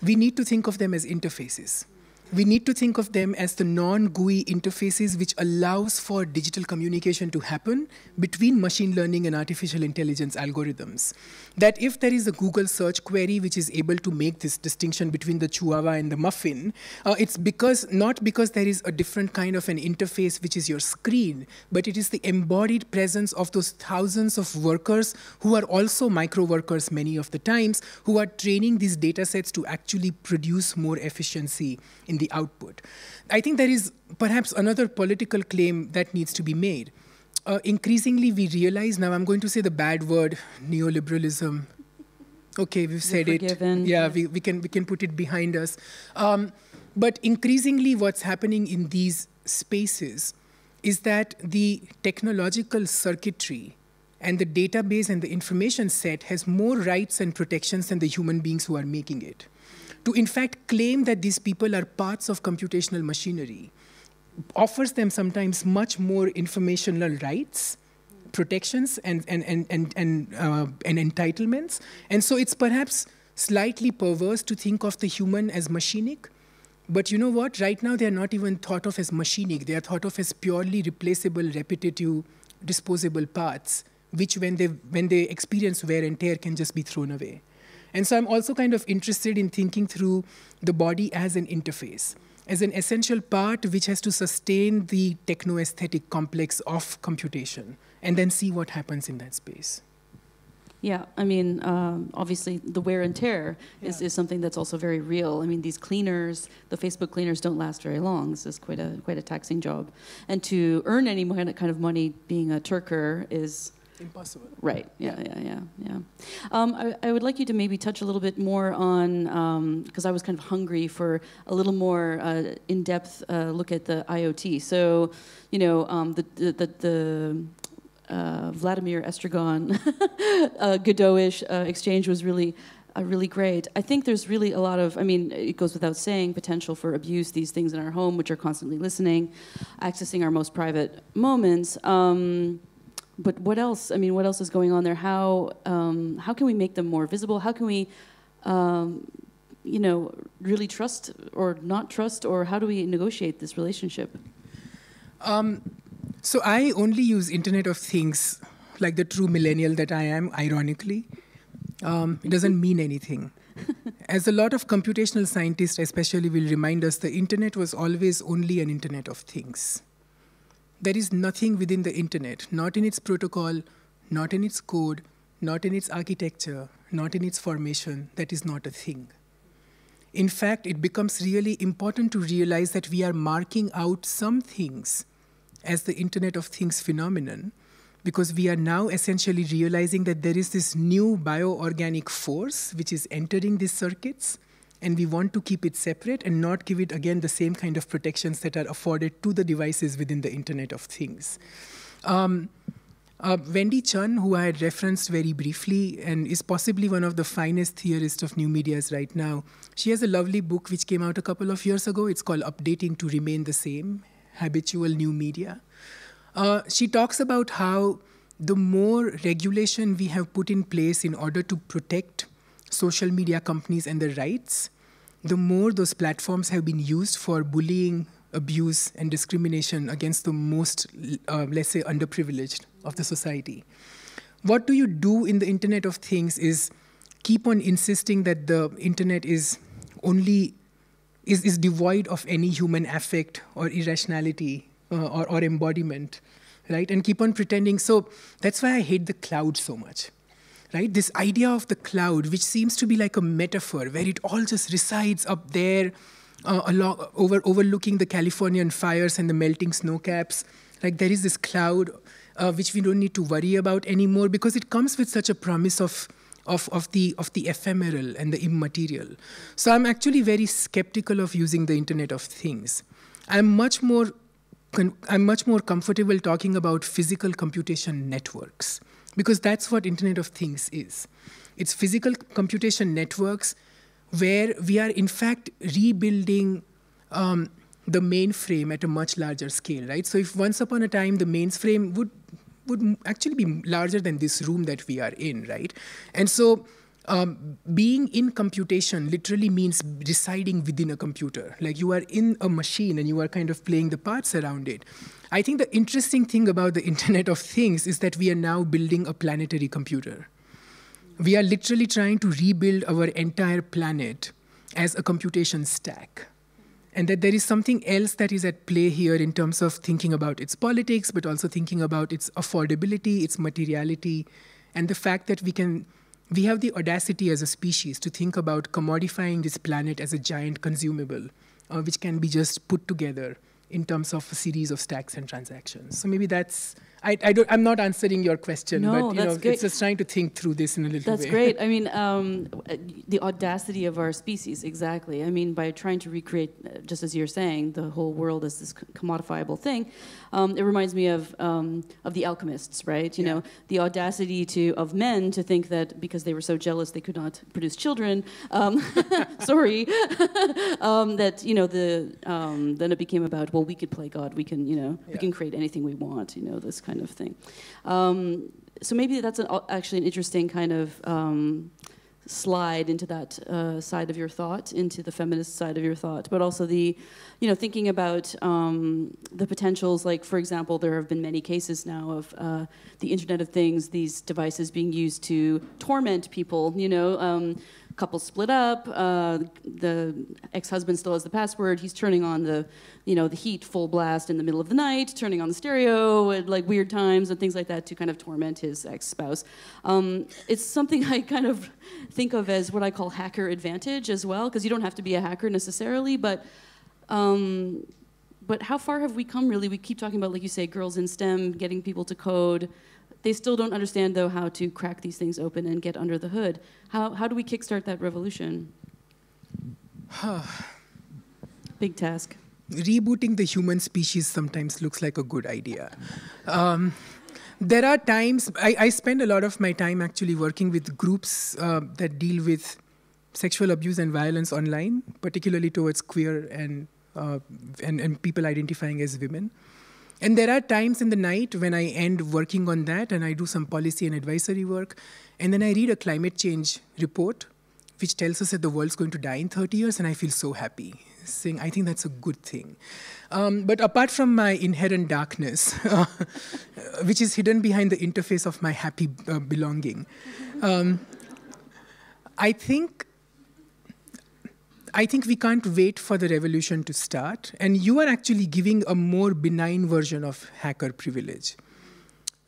we need to think of them as interfaces we need to think of them as the non-GUI interfaces which allows for digital communication to happen between machine learning and artificial intelligence algorithms. That if there is a Google search query which is able to make this distinction between the chihuahua and the muffin, uh, it's because not because there is a different kind of an interface which is your screen, but it is the embodied presence of those thousands of workers who are also micro workers many of the times, who are training these data sets to actually produce more efficiency in the output. I think there is perhaps another political claim that needs to be made. Uh, increasingly, we realize now, I'm going to say the bad word neoliberalism. Okay, we've said it. Yeah, we, we, can, we can put it behind us. Um, but increasingly, what's happening in these spaces is that the technological circuitry and the database and the information set has more rights and protections than the human beings who are making it to in fact claim that these people are parts of computational machinery offers them sometimes much more informational rights protections and and and and and, uh, and entitlements. And so it's perhaps slightly perverse to think of the human as machinic. But you know what? Right now they are not even thought of as machinic. They are thought of as purely replaceable repetitive disposable parts which when they when they experience wear and tear can just be thrown away And so I'm also kind of interested in thinking through the body as an interface, as an essential part which has to sustain the techno aesthetic complex of computation, and then see what happens in that space. Yeah, I mean, um, obviously, the wear and tear is, Yeah. is something that's also very real. I mean, these cleaners, the Facebook cleaners, don't last very long. This is quite a quite a taxing job, and to earn any kind of money being a Turker is Impossible. right. Yeah, yeah, yeah, yeah. Um, I, I would like you to maybe touch a little bit more on because I was kind of hungry for a little more uh, in-depth uh, look at the IoT. So, you know, um, the the the. the uh, Vladimir Estragon uh, Godot-ish uh, exchange was really uh, really great. I think there's really a lot of, I mean, it goes without saying, potential for abuse, these things in our home, which are constantly listening, accessing our most private moments. Um, but what else? I mean, what else is going on there? How, um, how can we make them more visible? How can we, um, you know, really trust or not trust, or how do we negotiate this relationship? Um, so I only use Internet of Things like the true millennial that I am, ironically. Um, it doesn't mean anything. As a lot of computational scientists, especially, will remind us, the Internet was always only an Internet of Things. There is nothing within the Internet, not in its protocol, not in its code, not in its architecture, not in its formation, that is not a thing. In fact, it becomes really important to realize that we are marking out some things as the Internet of Things phenomenon because we are now essentially realizing that there is this new bioorganic force which is entering these circuits and we want to keep it separate and not give it again the same kind of protections that are afforded to the devices within the Internet of Things. Um, uh, Wendy Chun, who I had referenced very briefly and is possibly one of the finest theorists of new medias right now, she has a lovely book which came out a couple of years ago. It's called Updating to Remain the Same Habitual New Media. Uh, she talks about how the more regulation we have put in place in order to protect social media companies and their rights, the more those platforms have been used for bullying, abuse, and discrimination against the most, uh, let's say, underprivileged of the society. What do you do in the Internet of Things is keep on insisting that the Internet is only is, is devoid of any human affect or irrationality uh, or, or embodiment, right? And keep on pretending. So that's why I hate the cloud so much, right? This idea of the cloud, which seems to be like a metaphor, where it all just resides up there, uh, along, over, overlooking the Californian fires and the melting snow caps. Like there is this cloud uh, which we don't need to worry about anymore because it comes with such a promise of of, of, the, of the ephemeral and the immaterial. So I'm actually very skeptical of using the Internet of Things. I'm much more, I'm much more comfortable talking about physical computation networks because that's what Internet of Things is. It's physical computation networks where we are in fact rebuilding um, the mainframe at a much larger scale, right? So if once upon a time the mainframe would would actually be larger than this room that we are in, right? And so um, being in computation literally means residing within a computer. Like you are in a machine and you are kind of playing the parts around it. I think the interesting thing about the Internet of Things is that we are now building a planetary computer. We are literally trying to rebuild our entire planet as a computation stack and that there is something else that is at play here in terms of thinking about its politics, but also thinking about its affordability, its materiality, and the fact that we can we have the audacity as a species to think about commodifying this planet as a giant consumable, uh, which can be just put together in terms of a series of stacks and transactions. So maybe that's I, I don't, I'm not answering your question, No, but you that's know, great. it's just trying to think through this in a little That's way. great. I mean, um, the audacity of our species, exactly. I mean, by trying to recreate, uh, just as you're saying, the whole world as this commodifiable thing, um, it reminds me of um, of the alchemists, right? You Yeah. know, the audacity to of men to think that because they were so jealous they could not produce children. Um, sorry, um, that you know the um, then it became about well we could play God, we can you know we can create anything we want, you know this kind of thing. Um, so maybe that's an, actually an interesting kind of um, slide into that uh, side of your thought, into the feminist side of your thought, but also the, you know, thinking about um, the potentials. Like, for example, there have been many cases now of uh, the Internet of Things, these devices being used to torment people. You know, um, couple split up. Uh, the ex-husband still has the password. He's turning on the, you know, the heat full blast in the middle of the night, turning on the stereo at like weird times and things like that to kind of torment his ex-spouse. Um, it's something I kind of think of as what I call hacker advantage as well, because you don't have to be a hacker necessarily, but. Um, but how far have we come really? We keep talking about, like you say, girls in STEM, getting people to code. They still don't understand, though, how to crack these things open and get under the hood. How, how do we kickstart that revolution? Big task. Rebooting the human species sometimes looks like a good idea. Um, there are times, I, I, spend a lot of my time actually working with groups uh, that deal with sexual abuse and violence online, particularly towards queer and, uh, and, and people identifying as women. And there are times in the night when I end working on that and I do some policy and advisory work. And then I read a climate change report which tells us that the world's going to die in 30 years, and I feel so happy, saying, I think that's a good thing. Um, but apart from my inherent darkness, which is hidden behind the interface of my happy uh, belonging, um, I think I think we can't wait for the revolution to start. And you are actually giving a more benign version of hacker privilege.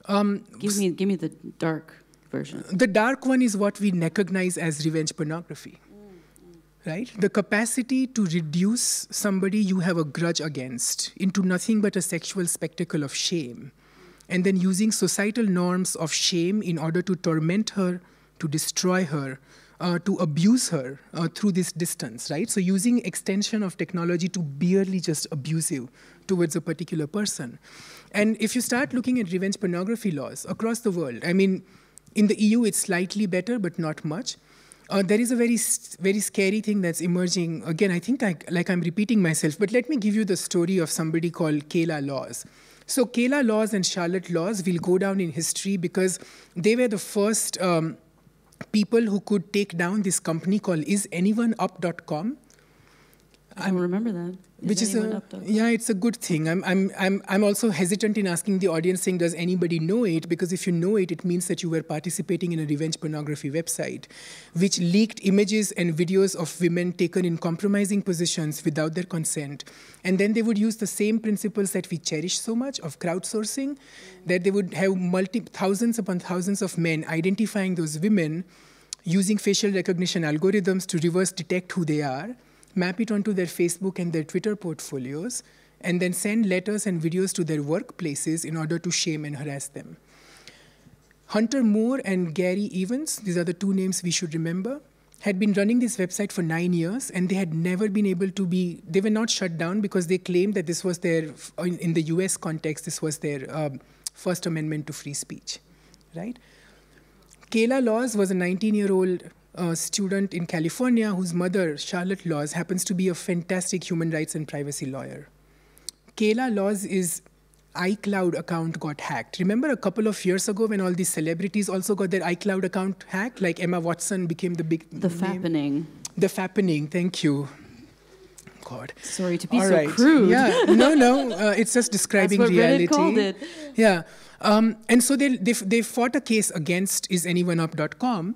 Um, give, me, give me the dark version. The dark one is what we recognize as revenge pornography. Right? The capacity to reduce somebody you have a grudge against into nothing but a sexual spectacle of shame. And then using societal norms of shame in order to torment her, to destroy her, uh, to abuse her uh, through this distance, right? So using extension of technology to barely just abuse you towards a particular person. And if you start looking at revenge pornography laws across the world, I mean, in the EU it's slightly better, but not much. Uh, there is a very, very scary thing that's emerging. Again, I think I, like I'm repeating myself, but let me give you the story of somebody called Kayla Laws. So Kayla Laws and Charlotte Laws will go down in history because they were the first um, people who could take down this company called isanyoneup.com. I don't remember that. Is which is a yeah, it's a good thing. I'm I'm I'm I'm also hesitant in asking the audience saying, does anybody know it? Because if you know it, it means that you were participating in a revenge pornography website, which leaked images and videos of women taken in compromising positions without their consent, and then they would use the same principles that we cherish so much of crowdsourcing, that they would have multi thousands upon thousands of men identifying those women using facial recognition algorithms to reverse detect who they are map it onto their Facebook and their Twitter portfolios, and then send letters and videos to their workplaces in order to shame and harass them. Hunter Moore and Gary Evans, these are the two names we should remember, had been running this website for nine years and they had never been able to be, they were not shut down because they claimed that this was their, in the US context, this was their um, First Amendment to free speech, right? Kayla Laws was a 19 year old a student in California whose mother, Charlotte Laws, happens to be a fantastic human rights and privacy lawyer. Kayla Laws is iCloud account got hacked. Remember a couple of years ago when all these celebrities also got their iCloud account hacked? Like Emma Watson became the big The fappening. The fappening, thank you. God. Sorry to be all so right. crude. Yeah, no, no, uh, it's just describing That's what reality. Reddit called it. Yeah, um, and so they, they, they fought a case against isanyoneup.com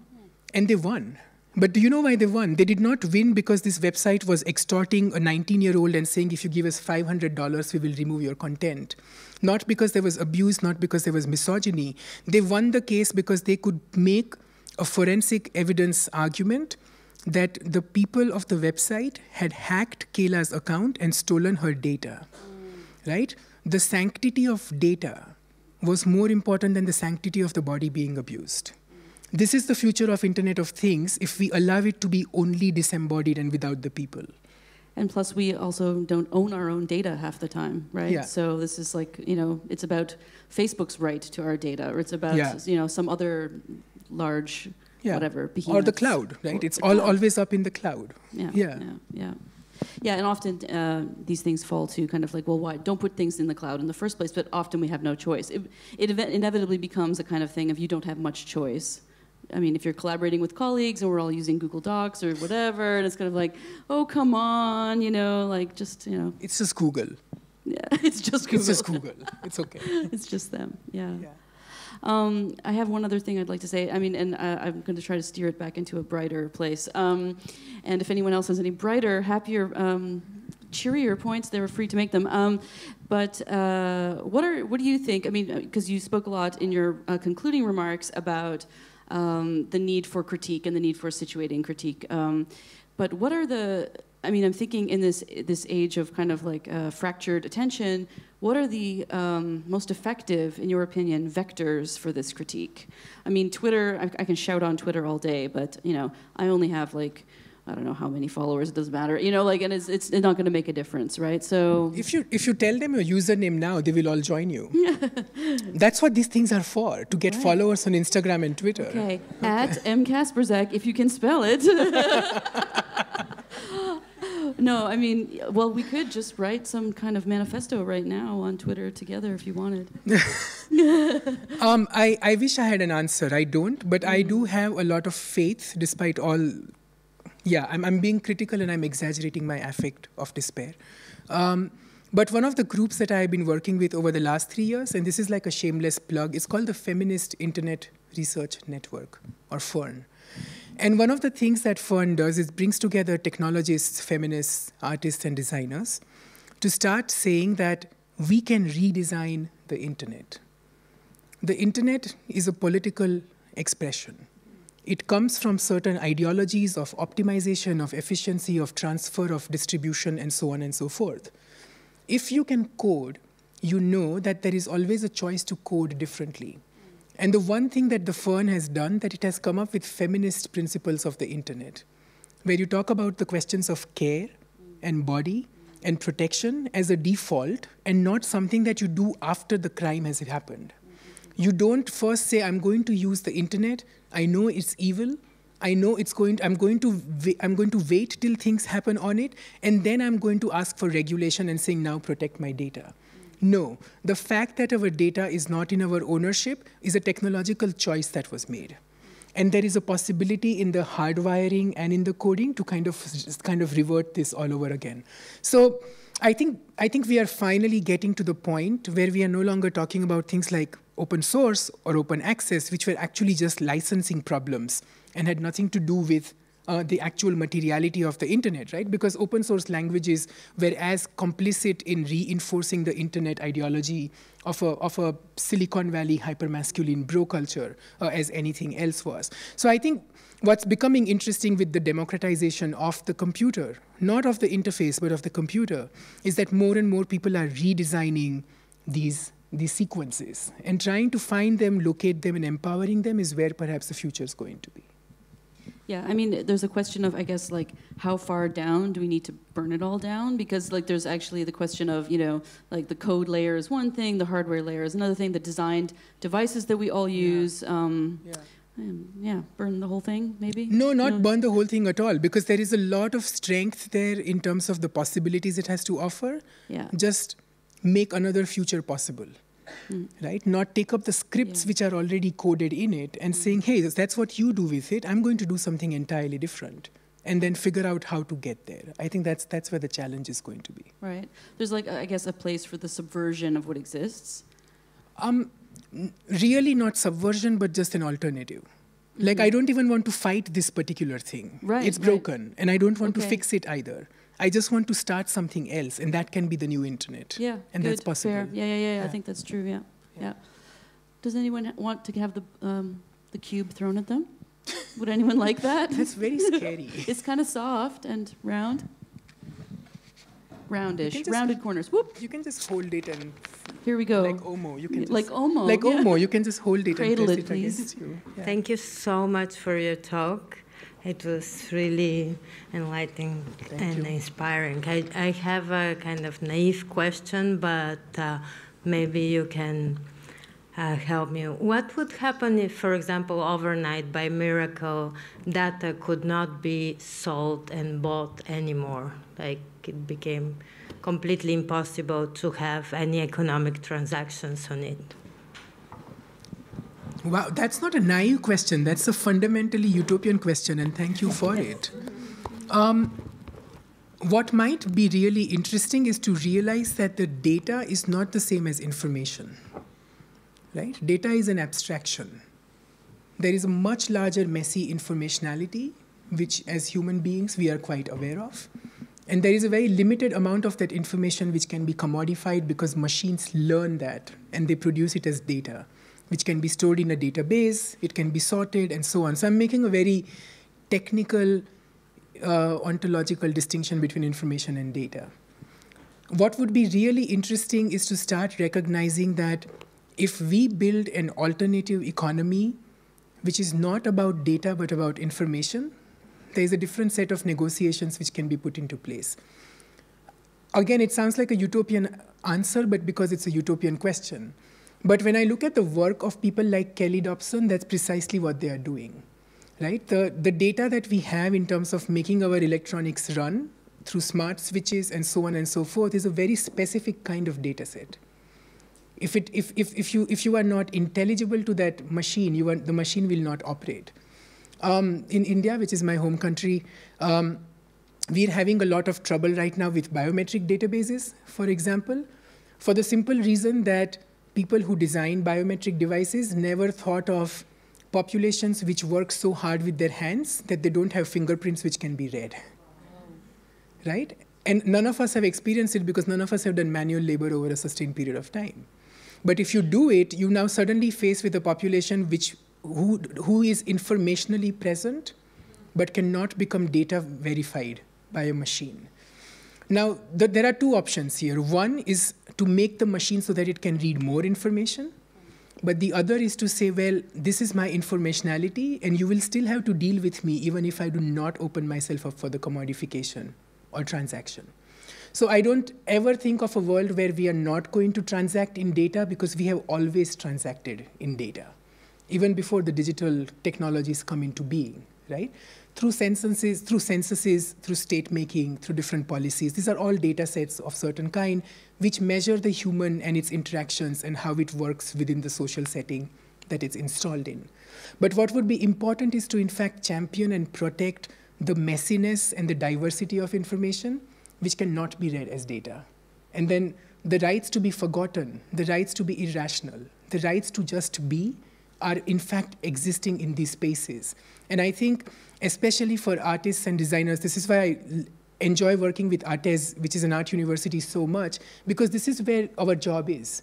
and they won. But do you know why they won? They did not win because this website was extorting a 19 year old and saying, if you give us $500, we will remove your content. Not because there was abuse, not because there was misogyny. They won the case because they could make a forensic evidence argument that the people of the website had hacked Kayla's account and stolen her data. Right? The sanctity of data was more important than the sanctity of the body being abused. This is the future of Internet of Things if we allow it to be only disembodied and without the people. And plus, we also don't own our own data half the time, right? Yeah. So this is like, you know, it's about Facebook's right to our data, or it's about, yeah. you know, some other large, yeah. whatever, Or the cloud, right? It's all cloud. always up in the cloud. Yeah, yeah, yeah. yeah. Yeah, and often uh, these things fall to kind of like, well, why don't put things in the cloud in the first place? But often we have no choice. It, it inevitably becomes a kind of thing of you don't have much choice. I mean, if you're collaborating with colleagues and we're all using Google Docs or whatever, and it's kind of like, oh, come on, you know, like just, you know. It's just Google. Yeah, it's just Google. It's just Google. It's okay. it's just them, yeah. yeah. Um, I have one other thing I'd like to say. I mean, and uh, I'm going to try to steer it back into a brighter place. Um, and if anyone else has any brighter, happier, um, cheerier points, they were free to make them. Um, but uh, what are what do you think? I mean, because you spoke a lot in your uh, concluding remarks about um, the need for critique and the need for situating critique. Um, but what are the I mean, I'm thinking in this this age of kind of like uh, fractured attention. What are the um, most effective, in your opinion, vectors for this critique? I mean, Twitter. I, I, can shout on Twitter all day, but you know, I only have like. I don't know how many followers. It doesn't matter, you know. Like, and it's, it's not going to make a difference, right? So, if you if you tell them your username now, they will all join you. That's what these things are for to get right. followers on Instagram and Twitter. Okay, okay. at m Kasprzak, if you can spell it. no, I mean, well, we could just write some kind of manifesto right now on Twitter together if you wanted. um, I, I wish I had an answer. I don't, but mm. I do have a lot of faith despite all. Yeah, I'm, I'm being critical and I'm exaggerating my affect of despair. Um, but one of the groups that I've been working with over the last three years, and this is like a shameless plug, is called the Feminist Internet Research Network, or FIRN. And one of the things that FIRN does is brings together technologists, feminists, artists, and designers to start saying that we can redesign the internet. The internet is a political expression. It comes from certain ideologies of optimization, of efficiency, of transfer, of distribution, and so on and so forth. If you can code, you know that there is always a choice to code differently. And the one thing that the FIRN has done, that it has come up with feminist principles of the internet, where you talk about the questions of care and body and protection as a default and not something that you do after the crime has happened. You don't first say, I'm going to use the internet, I know it's evil, I know it's going. To, I'm going to. I'm going to wait till things happen on it, and then I'm going to ask for regulation and saying now protect my data. No, the fact that our data is not in our ownership is a technological choice that was made. And there is a possibility in the hardwiring and in the coding to kind of kind of revert this all over again. So I think I think we are finally getting to the point where we are no longer talking about things like open source or open access, which were actually just licensing problems and had nothing to do with uh, the actual materiality of the internet, right? Because open source languages were as complicit in reinforcing the internet ideology of a, of a Silicon Valley hypermasculine bro culture uh, as anything else was. So I think what's becoming interesting with the democratization of the computer, not of the interface, but of the computer, is that more and more people are redesigning these these sequences and trying to find them, locate them, and empowering them is where perhaps the future is going to be. Yeah, I mean, there's a question of, I guess, like, how far down do we need to burn it all down? Because, like, there's actually the question of, you know, like, the code layer is one thing, the hardware layer is another thing, the designed devices that we all use. Yeah. Um, yeah. Um, yeah, burn the whole thing, maybe? No, not no. burn the whole thing at all, because there is a lot of strength there in terms of the possibilities it has to offer. Yeah. Just make another future possible mm. right? Not take up the scripts yeah. which are already coded in it and mm. saying, hey, that's what you do with it. I'm going to do something entirely different. And then figure out how to get there. I think that's that's where the challenge is going to be. Right. There's like I guess a place for the subversion of what exists. Um, really not subversion, but just an alternative. Like I mm-hmm. don't even want to fight this particular thing. Right. It's broken, right. and I don't want okay. to fix it either. I just want to start something else, and that can be the new internet. Yeah, and good, that's possible. Fair. Yeah, yeah, yeah, yeah, I think that's true. Yeah, yeah. yeah. Does anyone want to have the um, the cube thrown at them? Would anyone like that? That's very scary. it's kind of soft and round. Roundish, just, rounded corners. Whoop! You can just hold it and. Here we go. Like Omo, you can. Just, like Omo. Like yeah. Omo, you can just hold it Cradle and press it, it please. You. Yeah. Thank you so much for your talk. It was really enlightening Thank and you. inspiring. I, I have a kind of naive question, but uh, maybe you can uh, help me. What would happen if, for example, overnight by miracle, data could not be sold and bought anymore? Like it became completely impossible to have any economic transactions on it. Wow, that's not a naive question. That's a fundamentally utopian question, and thank you for it. Um, what might be really interesting is to realize that the data is not the same as information. right? Data is an abstraction. There is a much larger, messy informationality, which as human beings we are quite aware of. And there is a very limited amount of that information which can be commodified because machines learn that and they produce it as data, which can be stored in a database, it can be sorted, and so on. So I'm making a very technical, uh, ontological distinction between information and data. What would be really interesting is to start recognizing that if we build an alternative economy which is not about data but about information, there is a different set of negotiations which can be put into place. Again, it sounds like a utopian answer, but because it's a utopian question. But when I look at the work of people like Kelly Dobson, that's precisely what they are doing. Right? The, the data that we have in terms of making our electronics run through smart switches and so on and so forth is a very specific kind of data set. If, it, if, if, if, you, if you are not intelligible to that machine, you are, the machine will not operate. Um, in India, which is my home country, um, we're having a lot of trouble right now with biometric databases, for example, for the simple reason that people who design biometric devices never thought of populations which work so hard with their hands that they don't have fingerprints which can be read. Right? And none of us have experienced it because none of us have done manual labor over a sustained period of time. But if you do it, you now suddenly face with a population which who, who is informationally present but cannot become data verified by a machine. Now, the, there are two options here. One is to make the machine so that it can read more information, but the other is to say, well, this is my informationality, and you will still have to deal with me even if I do not open myself up for the commodification or transaction. So I don't ever think of a world where we are not going to transact in data because we have always transacted in data even before the digital technologies come into being, right? Through censuses, through censuses, through state making, through different policies. These are all data sets of certain kind which measure the human and its interactions and how it works within the social setting that it's installed in. But what would be important is to in fact champion and protect the messiness and the diversity of information which cannot be read as data. And then the rights to be forgotten, the rights to be irrational, the rights to just be, are in fact existing in these spaces. And I think, especially for artists and designers, this is why I enjoy working with ArtEZ, which is an art university, so much, because this is where our job is.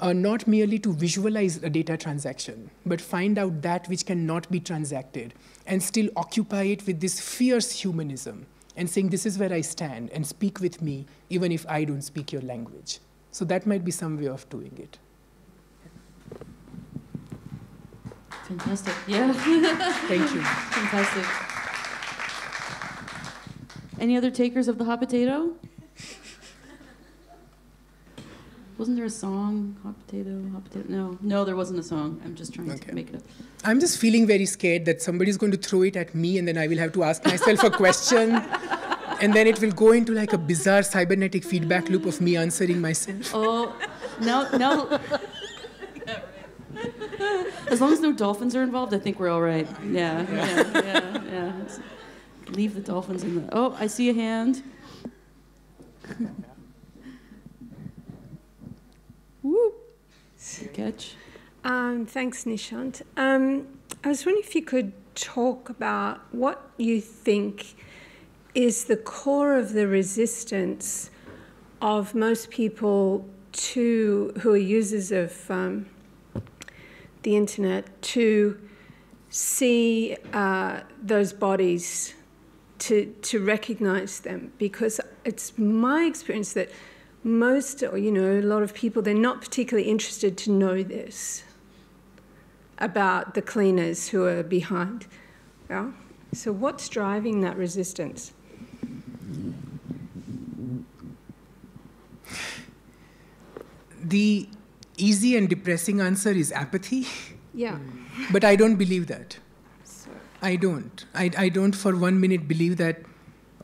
Uh, not merely to visualize a data transaction, but find out that which cannot be transacted and still occupy it with this fierce humanism and saying, This is where I stand, and speak with me, even if I don't speak your language. So that might be some way of doing it. Fantastic. Yeah. Thank you. Fantastic. Any other takers of the hot potato? Wasn't there a song? Hot potato, hot potato. No, no, there wasn't a song. I'm just trying Okay. to make it up. I'm just feeling very scared that somebody's going to throw it at me and then I will have to ask myself a question. And then it will go into like a bizarre cybernetic feedback loop of me answering myself. Oh, no, no. As long as no dolphins are involved, I think we're all right. Yeah, yeah, yeah, yeah. Leave the dolphins in the. Oh, I see a hand. Woo! Catch. Um, thanks, Nishant. Um, I was wondering if you could talk about what you think is the core of the resistance of most people to who are users of um, the internet to see uh, those bodies, to to recognize them, because it's my experience that most, or you know, a lot of people they're not particularly interested to know this about the cleaners who are behind. Yeah? So, what's driving that resistance? The easy and depressing answer is apathy, Yeah. but I don't believe that. So, I don't. I, I don't for one minute believe that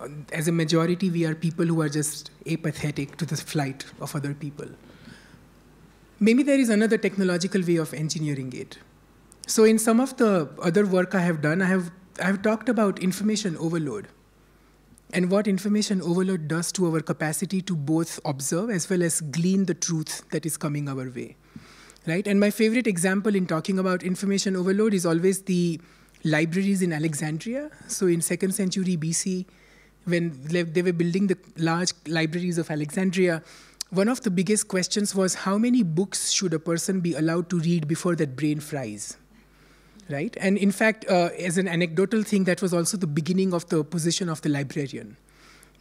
uh, as a majority we are people who are just apathetic to the flight of other people. Maybe there is another technological way of engineering it. So in some of the other work I have done, I have I have talked about information overload and what information overload does to our capacity to both observe as well as glean the truth that is coming our way. right? And my favorite example in talking about information overload is always the libraries in Alexandria. So in second century BC, when they were building the large libraries of Alexandria, one of the biggest questions was how many books should a person be allowed to read before that brain fries? Right? And in fact, uh, as an anecdotal thing, that was also the beginning of the position of the librarian.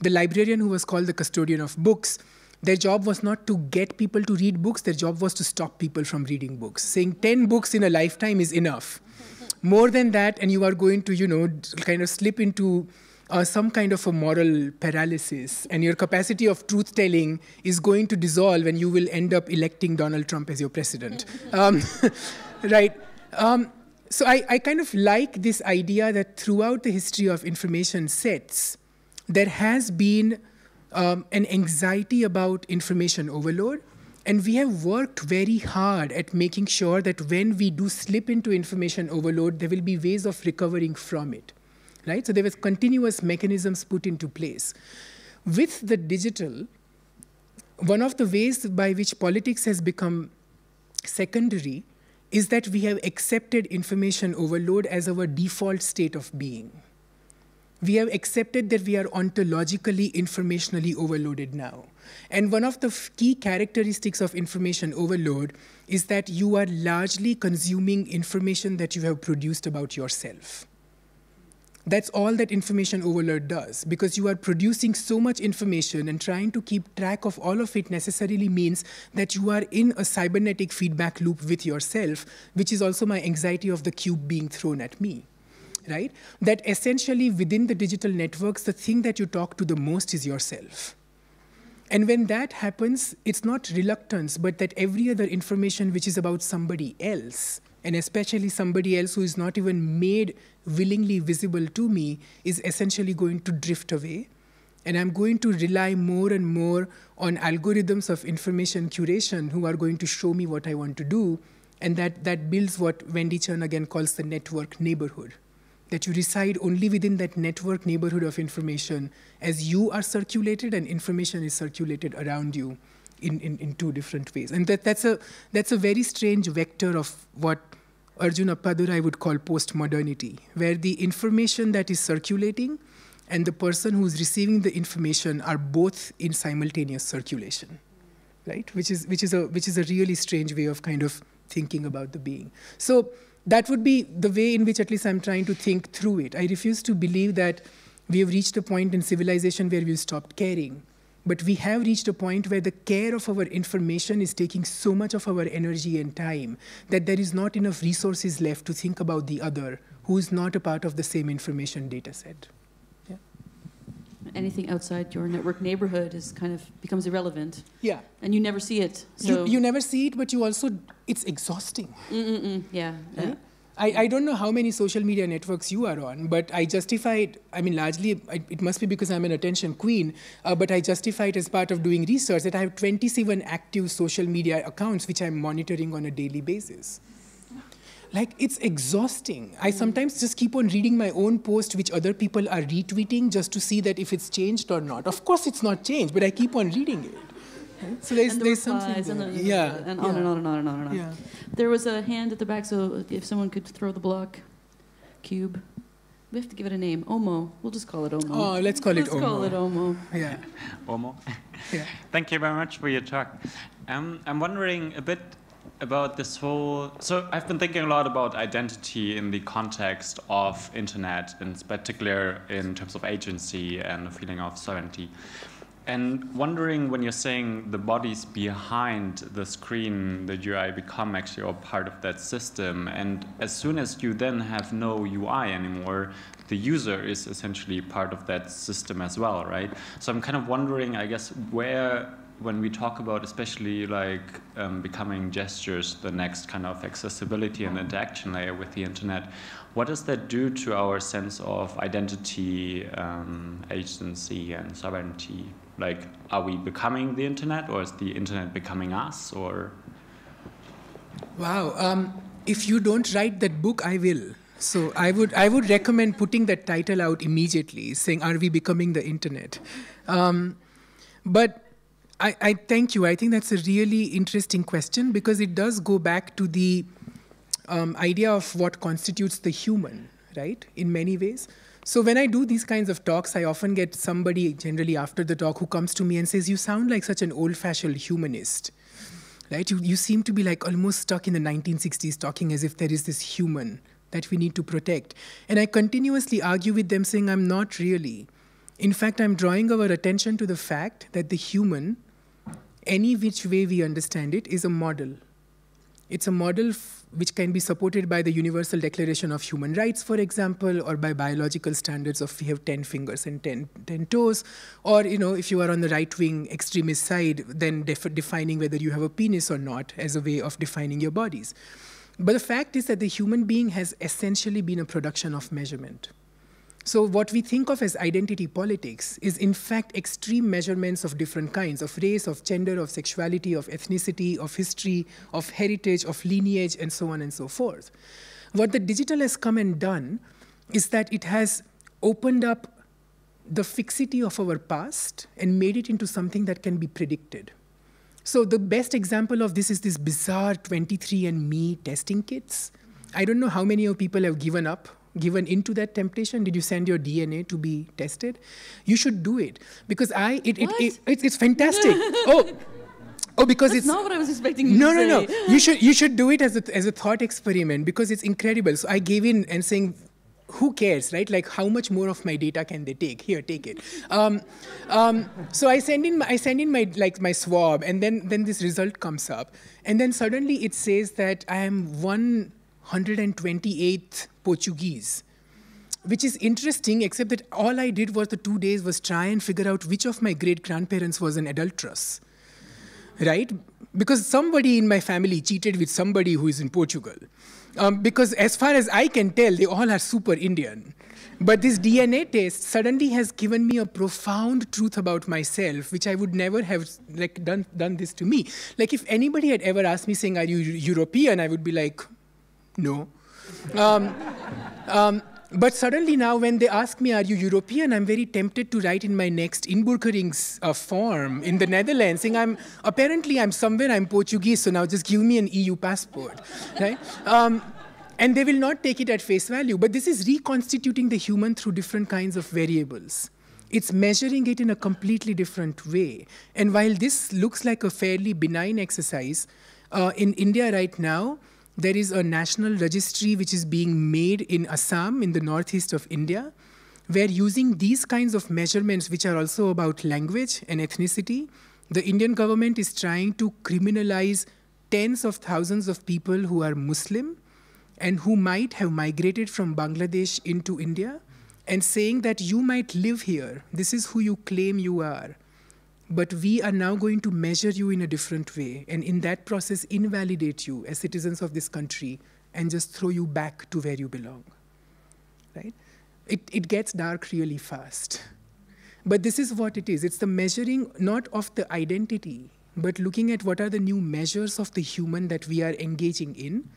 The librarian, who was called the custodian of books, their job was not to get people to read books, their job was to stop people from reading books. Saying 10 books in a lifetime is enough. More than that, and you are going to, you know, kind of slip into uh, some kind of a moral paralysis, and your capacity of truth telling is going to dissolve, and you will end up electing Donald Trump as your president. um, right? Um, so I, I kind of like this idea that throughout the history of information sets, there has been um, an anxiety about information overload. And we have worked very hard at making sure that when we do slip into information overload, there will be ways of recovering from it. Right? So there was continuous mechanisms put into place. With the digital, one of the ways by which politics has become secondary is that we have accepted information overload as our default state of being we have accepted that we are ontologically informationally overloaded now. And one of the key characteristics of information overload is that you are largely consuming information that you have produced about yourself. That's all that information overload does because you are producing so much information and trying to keep track of all of it necessarily means that you are in a cybernetic feedback loop with yourself, which is also my anxiety of the cube being thrown at me right? That essentially within the digital networks, the thing that you talk to the most is yourself. And when that happens, it's not reluctance, but that every other information which is about somebody else, and especially somebody else who is not even made willingly visible to me, is essentially going to drift away. And I'm going to rely more and more on algorithms of information curation who are going to show me what I want to do. And that, that builds what Wendy Chun again calls the network neighborhood that you reside only within that network neighborhood of information as you are circulated and information is circulated around you in, in, in two different ways. And that, that's, a, that's a very strange vector of what Arjun Appadurai would call postmodernity, where the information that is circulating and the person who's receiving the information are both in simultaneous circulation, right? Which is, which is, a, which is a really strange way of kind of thinking about the being. So that would be the way in which at least I'm trying to think through it. I refuse to believe that we have reached a point in civilization where we've stopped caring. But we have reached a point where the care of our information is taking so much of our energy and time that there is not enough resources left to think about the other who is not a part of the same information data set. Yeah. Anything outside your network neighborhood is kind of becomes irrelevant. Yeah. And you never see it. So you, you never see it, but you also, it's exhausting. Mm-mm-mm. Yeah. yeah. Right? I, I don't know how many social media networks you are on, but I justify it. I mean, largely, I, it must be because I'm an attention queen, uh, but I justify it as part of doing research that I have 27 active social media accounts which I'm monitoring on a daily basis. Like, it's exhausting. I sometimes just keep on reading my own post, which other people are retweeting, just to see that if it's changed or not. Of course, it's not changed, but I keep on reading it. So there's, and the there's replies something. and, there. the, yeah. and on yeah. and on and on and on and on. Yeah. There was a hand at the back, so if someone could throw the block cube. We have to give it a name. Omo. We'll just call it Omo. Oh, let's call let's it Omo. call it Omo. Yeah. Omo. Yeah. Thank you very much for your talk. Um, I'm wondering a bit about this whole. So I've been thinking a lot about identity in the context of internet, in particular in terms of agency and a feeling of sovereignty. And wondering when you're saying the bodies behind the screen, the UI become actually all part of that system. And as soon as you then have no UI anymore, the user is essentially part of that system as well, right? So I'm kind of wondering, I guess, where when we talk about especially like um, becoming gestures the next kind of accessibility and interaction layer with the internet what does that do to our sense of identity um, agency and sovereignty like are we becoming the internet or is the internet becoming us or wow um, if you don't write that book i will so i would i would recommend putting that title out immediately saying are we becoming the internet um, but I, I thank you. I think that's a really interesting question because it does go back to the um, idea of what constitutes the human, right? In many ways. So when I do these kinds of talks, I often get somebody, generally after the talk, who comes to me and says, "You sound like such an old-fashioned humanist." Right? You, you seem to be like almost stuck in the 1960s, talking as if there is this human that we need to protect. And I continuously argue with them, saying, I'm not really. In fact, I'm drawing our attention to the fact that the human any which way we understand it, is a model. It's a model which can be supported by the Universal Declaration of Human Rights, for example, or by biological standards of we have 10 fingers and 10, 10 toes. Or, you know, if you are on the right wing extremist side, then def- defining whether you have a penis or not as a way of defining your bodies. But the fact is that the human being has essentially been a production of measurement. So, what we think of as identity politics is, in fact, extreme measurements of different kinds of race, of gender, of sexuality, of ethnicity, of history, of heritage, of lineage, and so on and so forth. What the digital has come and done is that it has opened up the fixity of our past and made it into something that can be predicted. So, the best example of this is this bizarre 23andMe testing kits. I don't know how many of people have given up given into that temptation? Did you send your DNA to be tested? You should do it because I it, it, it, it it's fantastic. oh. Oh, because That's it's not what I was expecting no, no, no. You should you should do it as a as a thought experiment because it's incredible. So I gave in and saying, who cares, right? Like how much more of my data can they take? Here, take it. Um, um, so I send in my, I send in my like my swab, and then then this result comes up, and then suddenly it says that I am one 128th Portuguese, which is interesting, except that all I did was the two days was try and figure out which of my great grandparents was an adulteress, right? Because somebody in my family cheated with somebody who is in Portugal. Um, because as far as I can tell, they all are super Indian. But this DNA test suddenly has given me a profound truth about myself, which I would never have like done done this to me. Like if anybody had ever asked me saying, "Are you European?" I would be like, "No." Um, um, but suddenly now, when they ask me, "Are you European?" I'm very tempted to write in my next inburgerings uh, form in the Netherlands, saying, "I'm apparently I'm somewhere I'm Portuguese, so now just give me an EU passport, right?" Um, and they will not take it at face value. But this is reconstituting the human through different kinds of variables. It's measuring it in a completely different way. And while this looks like a fairly benign exercise, uh, in India right now, there is a national registry which is being made in Assam, in the northeast of India, where using these kinds of measurements, which are also about language and ethnicity, the Indian government is trying to criminalize tens of thousands of people who are Muslim and who might have migrated from Bangladesh into India and saying that you might live here, this is who you claim you are, but we are now going to measure you in a different way and in that process invalidate you as citizens of this country and just throw you back to where you belong. Right? It, it gets dark really fast. But this is what it is it's the measuring not of the identity, but looking at what are the new measures of the human that we are engaging in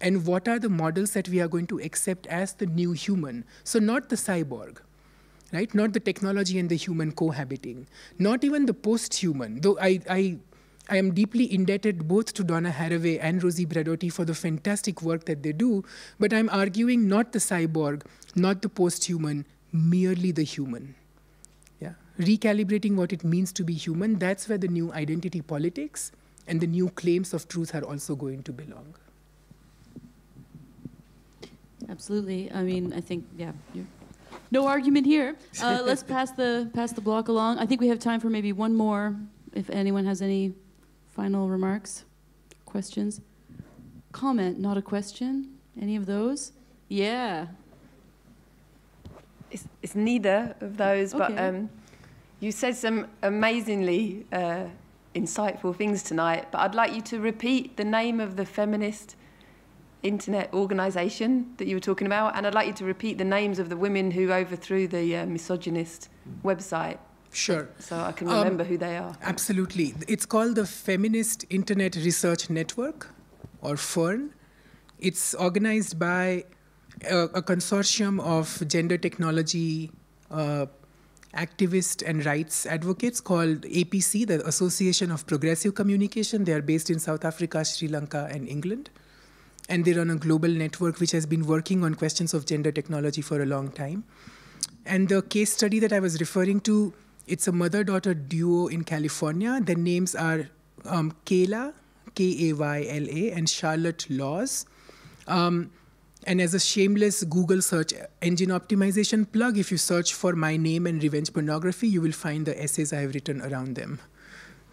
and what are the models that we are going to accept as the new human. So, not the cyborg, right? Not the technology and the human cohabiting, not even the post human, though I, I, I am deeply indebted both to Donna Haraway and Rosi Braidotti for the fantastic work that they do, but I'm arguing not the cyborg, not the post human, merely the human. Yeah. Recalibrating what it means to be human, that's where the new identity politics and the new claims of truth are also going to belong. Absolutely. I mean, I think, yeah, no argument here. Uh, let's pass the pass the block along. I think we have time for maybe one more. If anyone has any final remarks, questions, comment, not a question. Any of those? Yeah. It's, it's neither of those, but um, you said some amazingly uh, insightful things tonight. But I'd like you to repeat the name of the feminist internet organisation that you were talking about, and I'd like you to repeat the names of the women who overthrew the uh, misogynist website, Sure. so I can Um, remember who they are. Absolutely. It's called the Feminist Internet Research Network, or FIRN. It's organized by a, a consortium of gender technology uh, activists and rights advocates called APC, the Association of Progressive Communication. They are based in South Africa, Sri Lanka, and England. And they run a global network which has been working on questions of gender technology for a long time. And the case study that I was referring to, it's a mother-daughter duo in California. Their names are um, Kayla, K-A-Y-L-A, and Charlotte Laws. Um, and as a shameless Google search engine optimization plug, if you search for my name and revenge pornography, you will find the essays I have written around them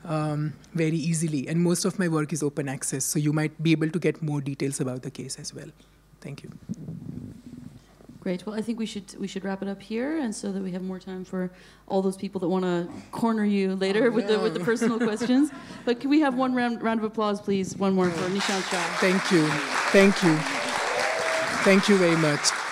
um, very easily. And most of my work is open access, so you might be able to get more details about the case as well. Thank you. Great. Well, I think we should we should wrap it up here, and so that we have more time for all those people that want to corner you later Oh, with the with the personal questions. But can we have one round round of applause, please? One more for Nishant Shah. Thank you. Thank you. Thank you very much.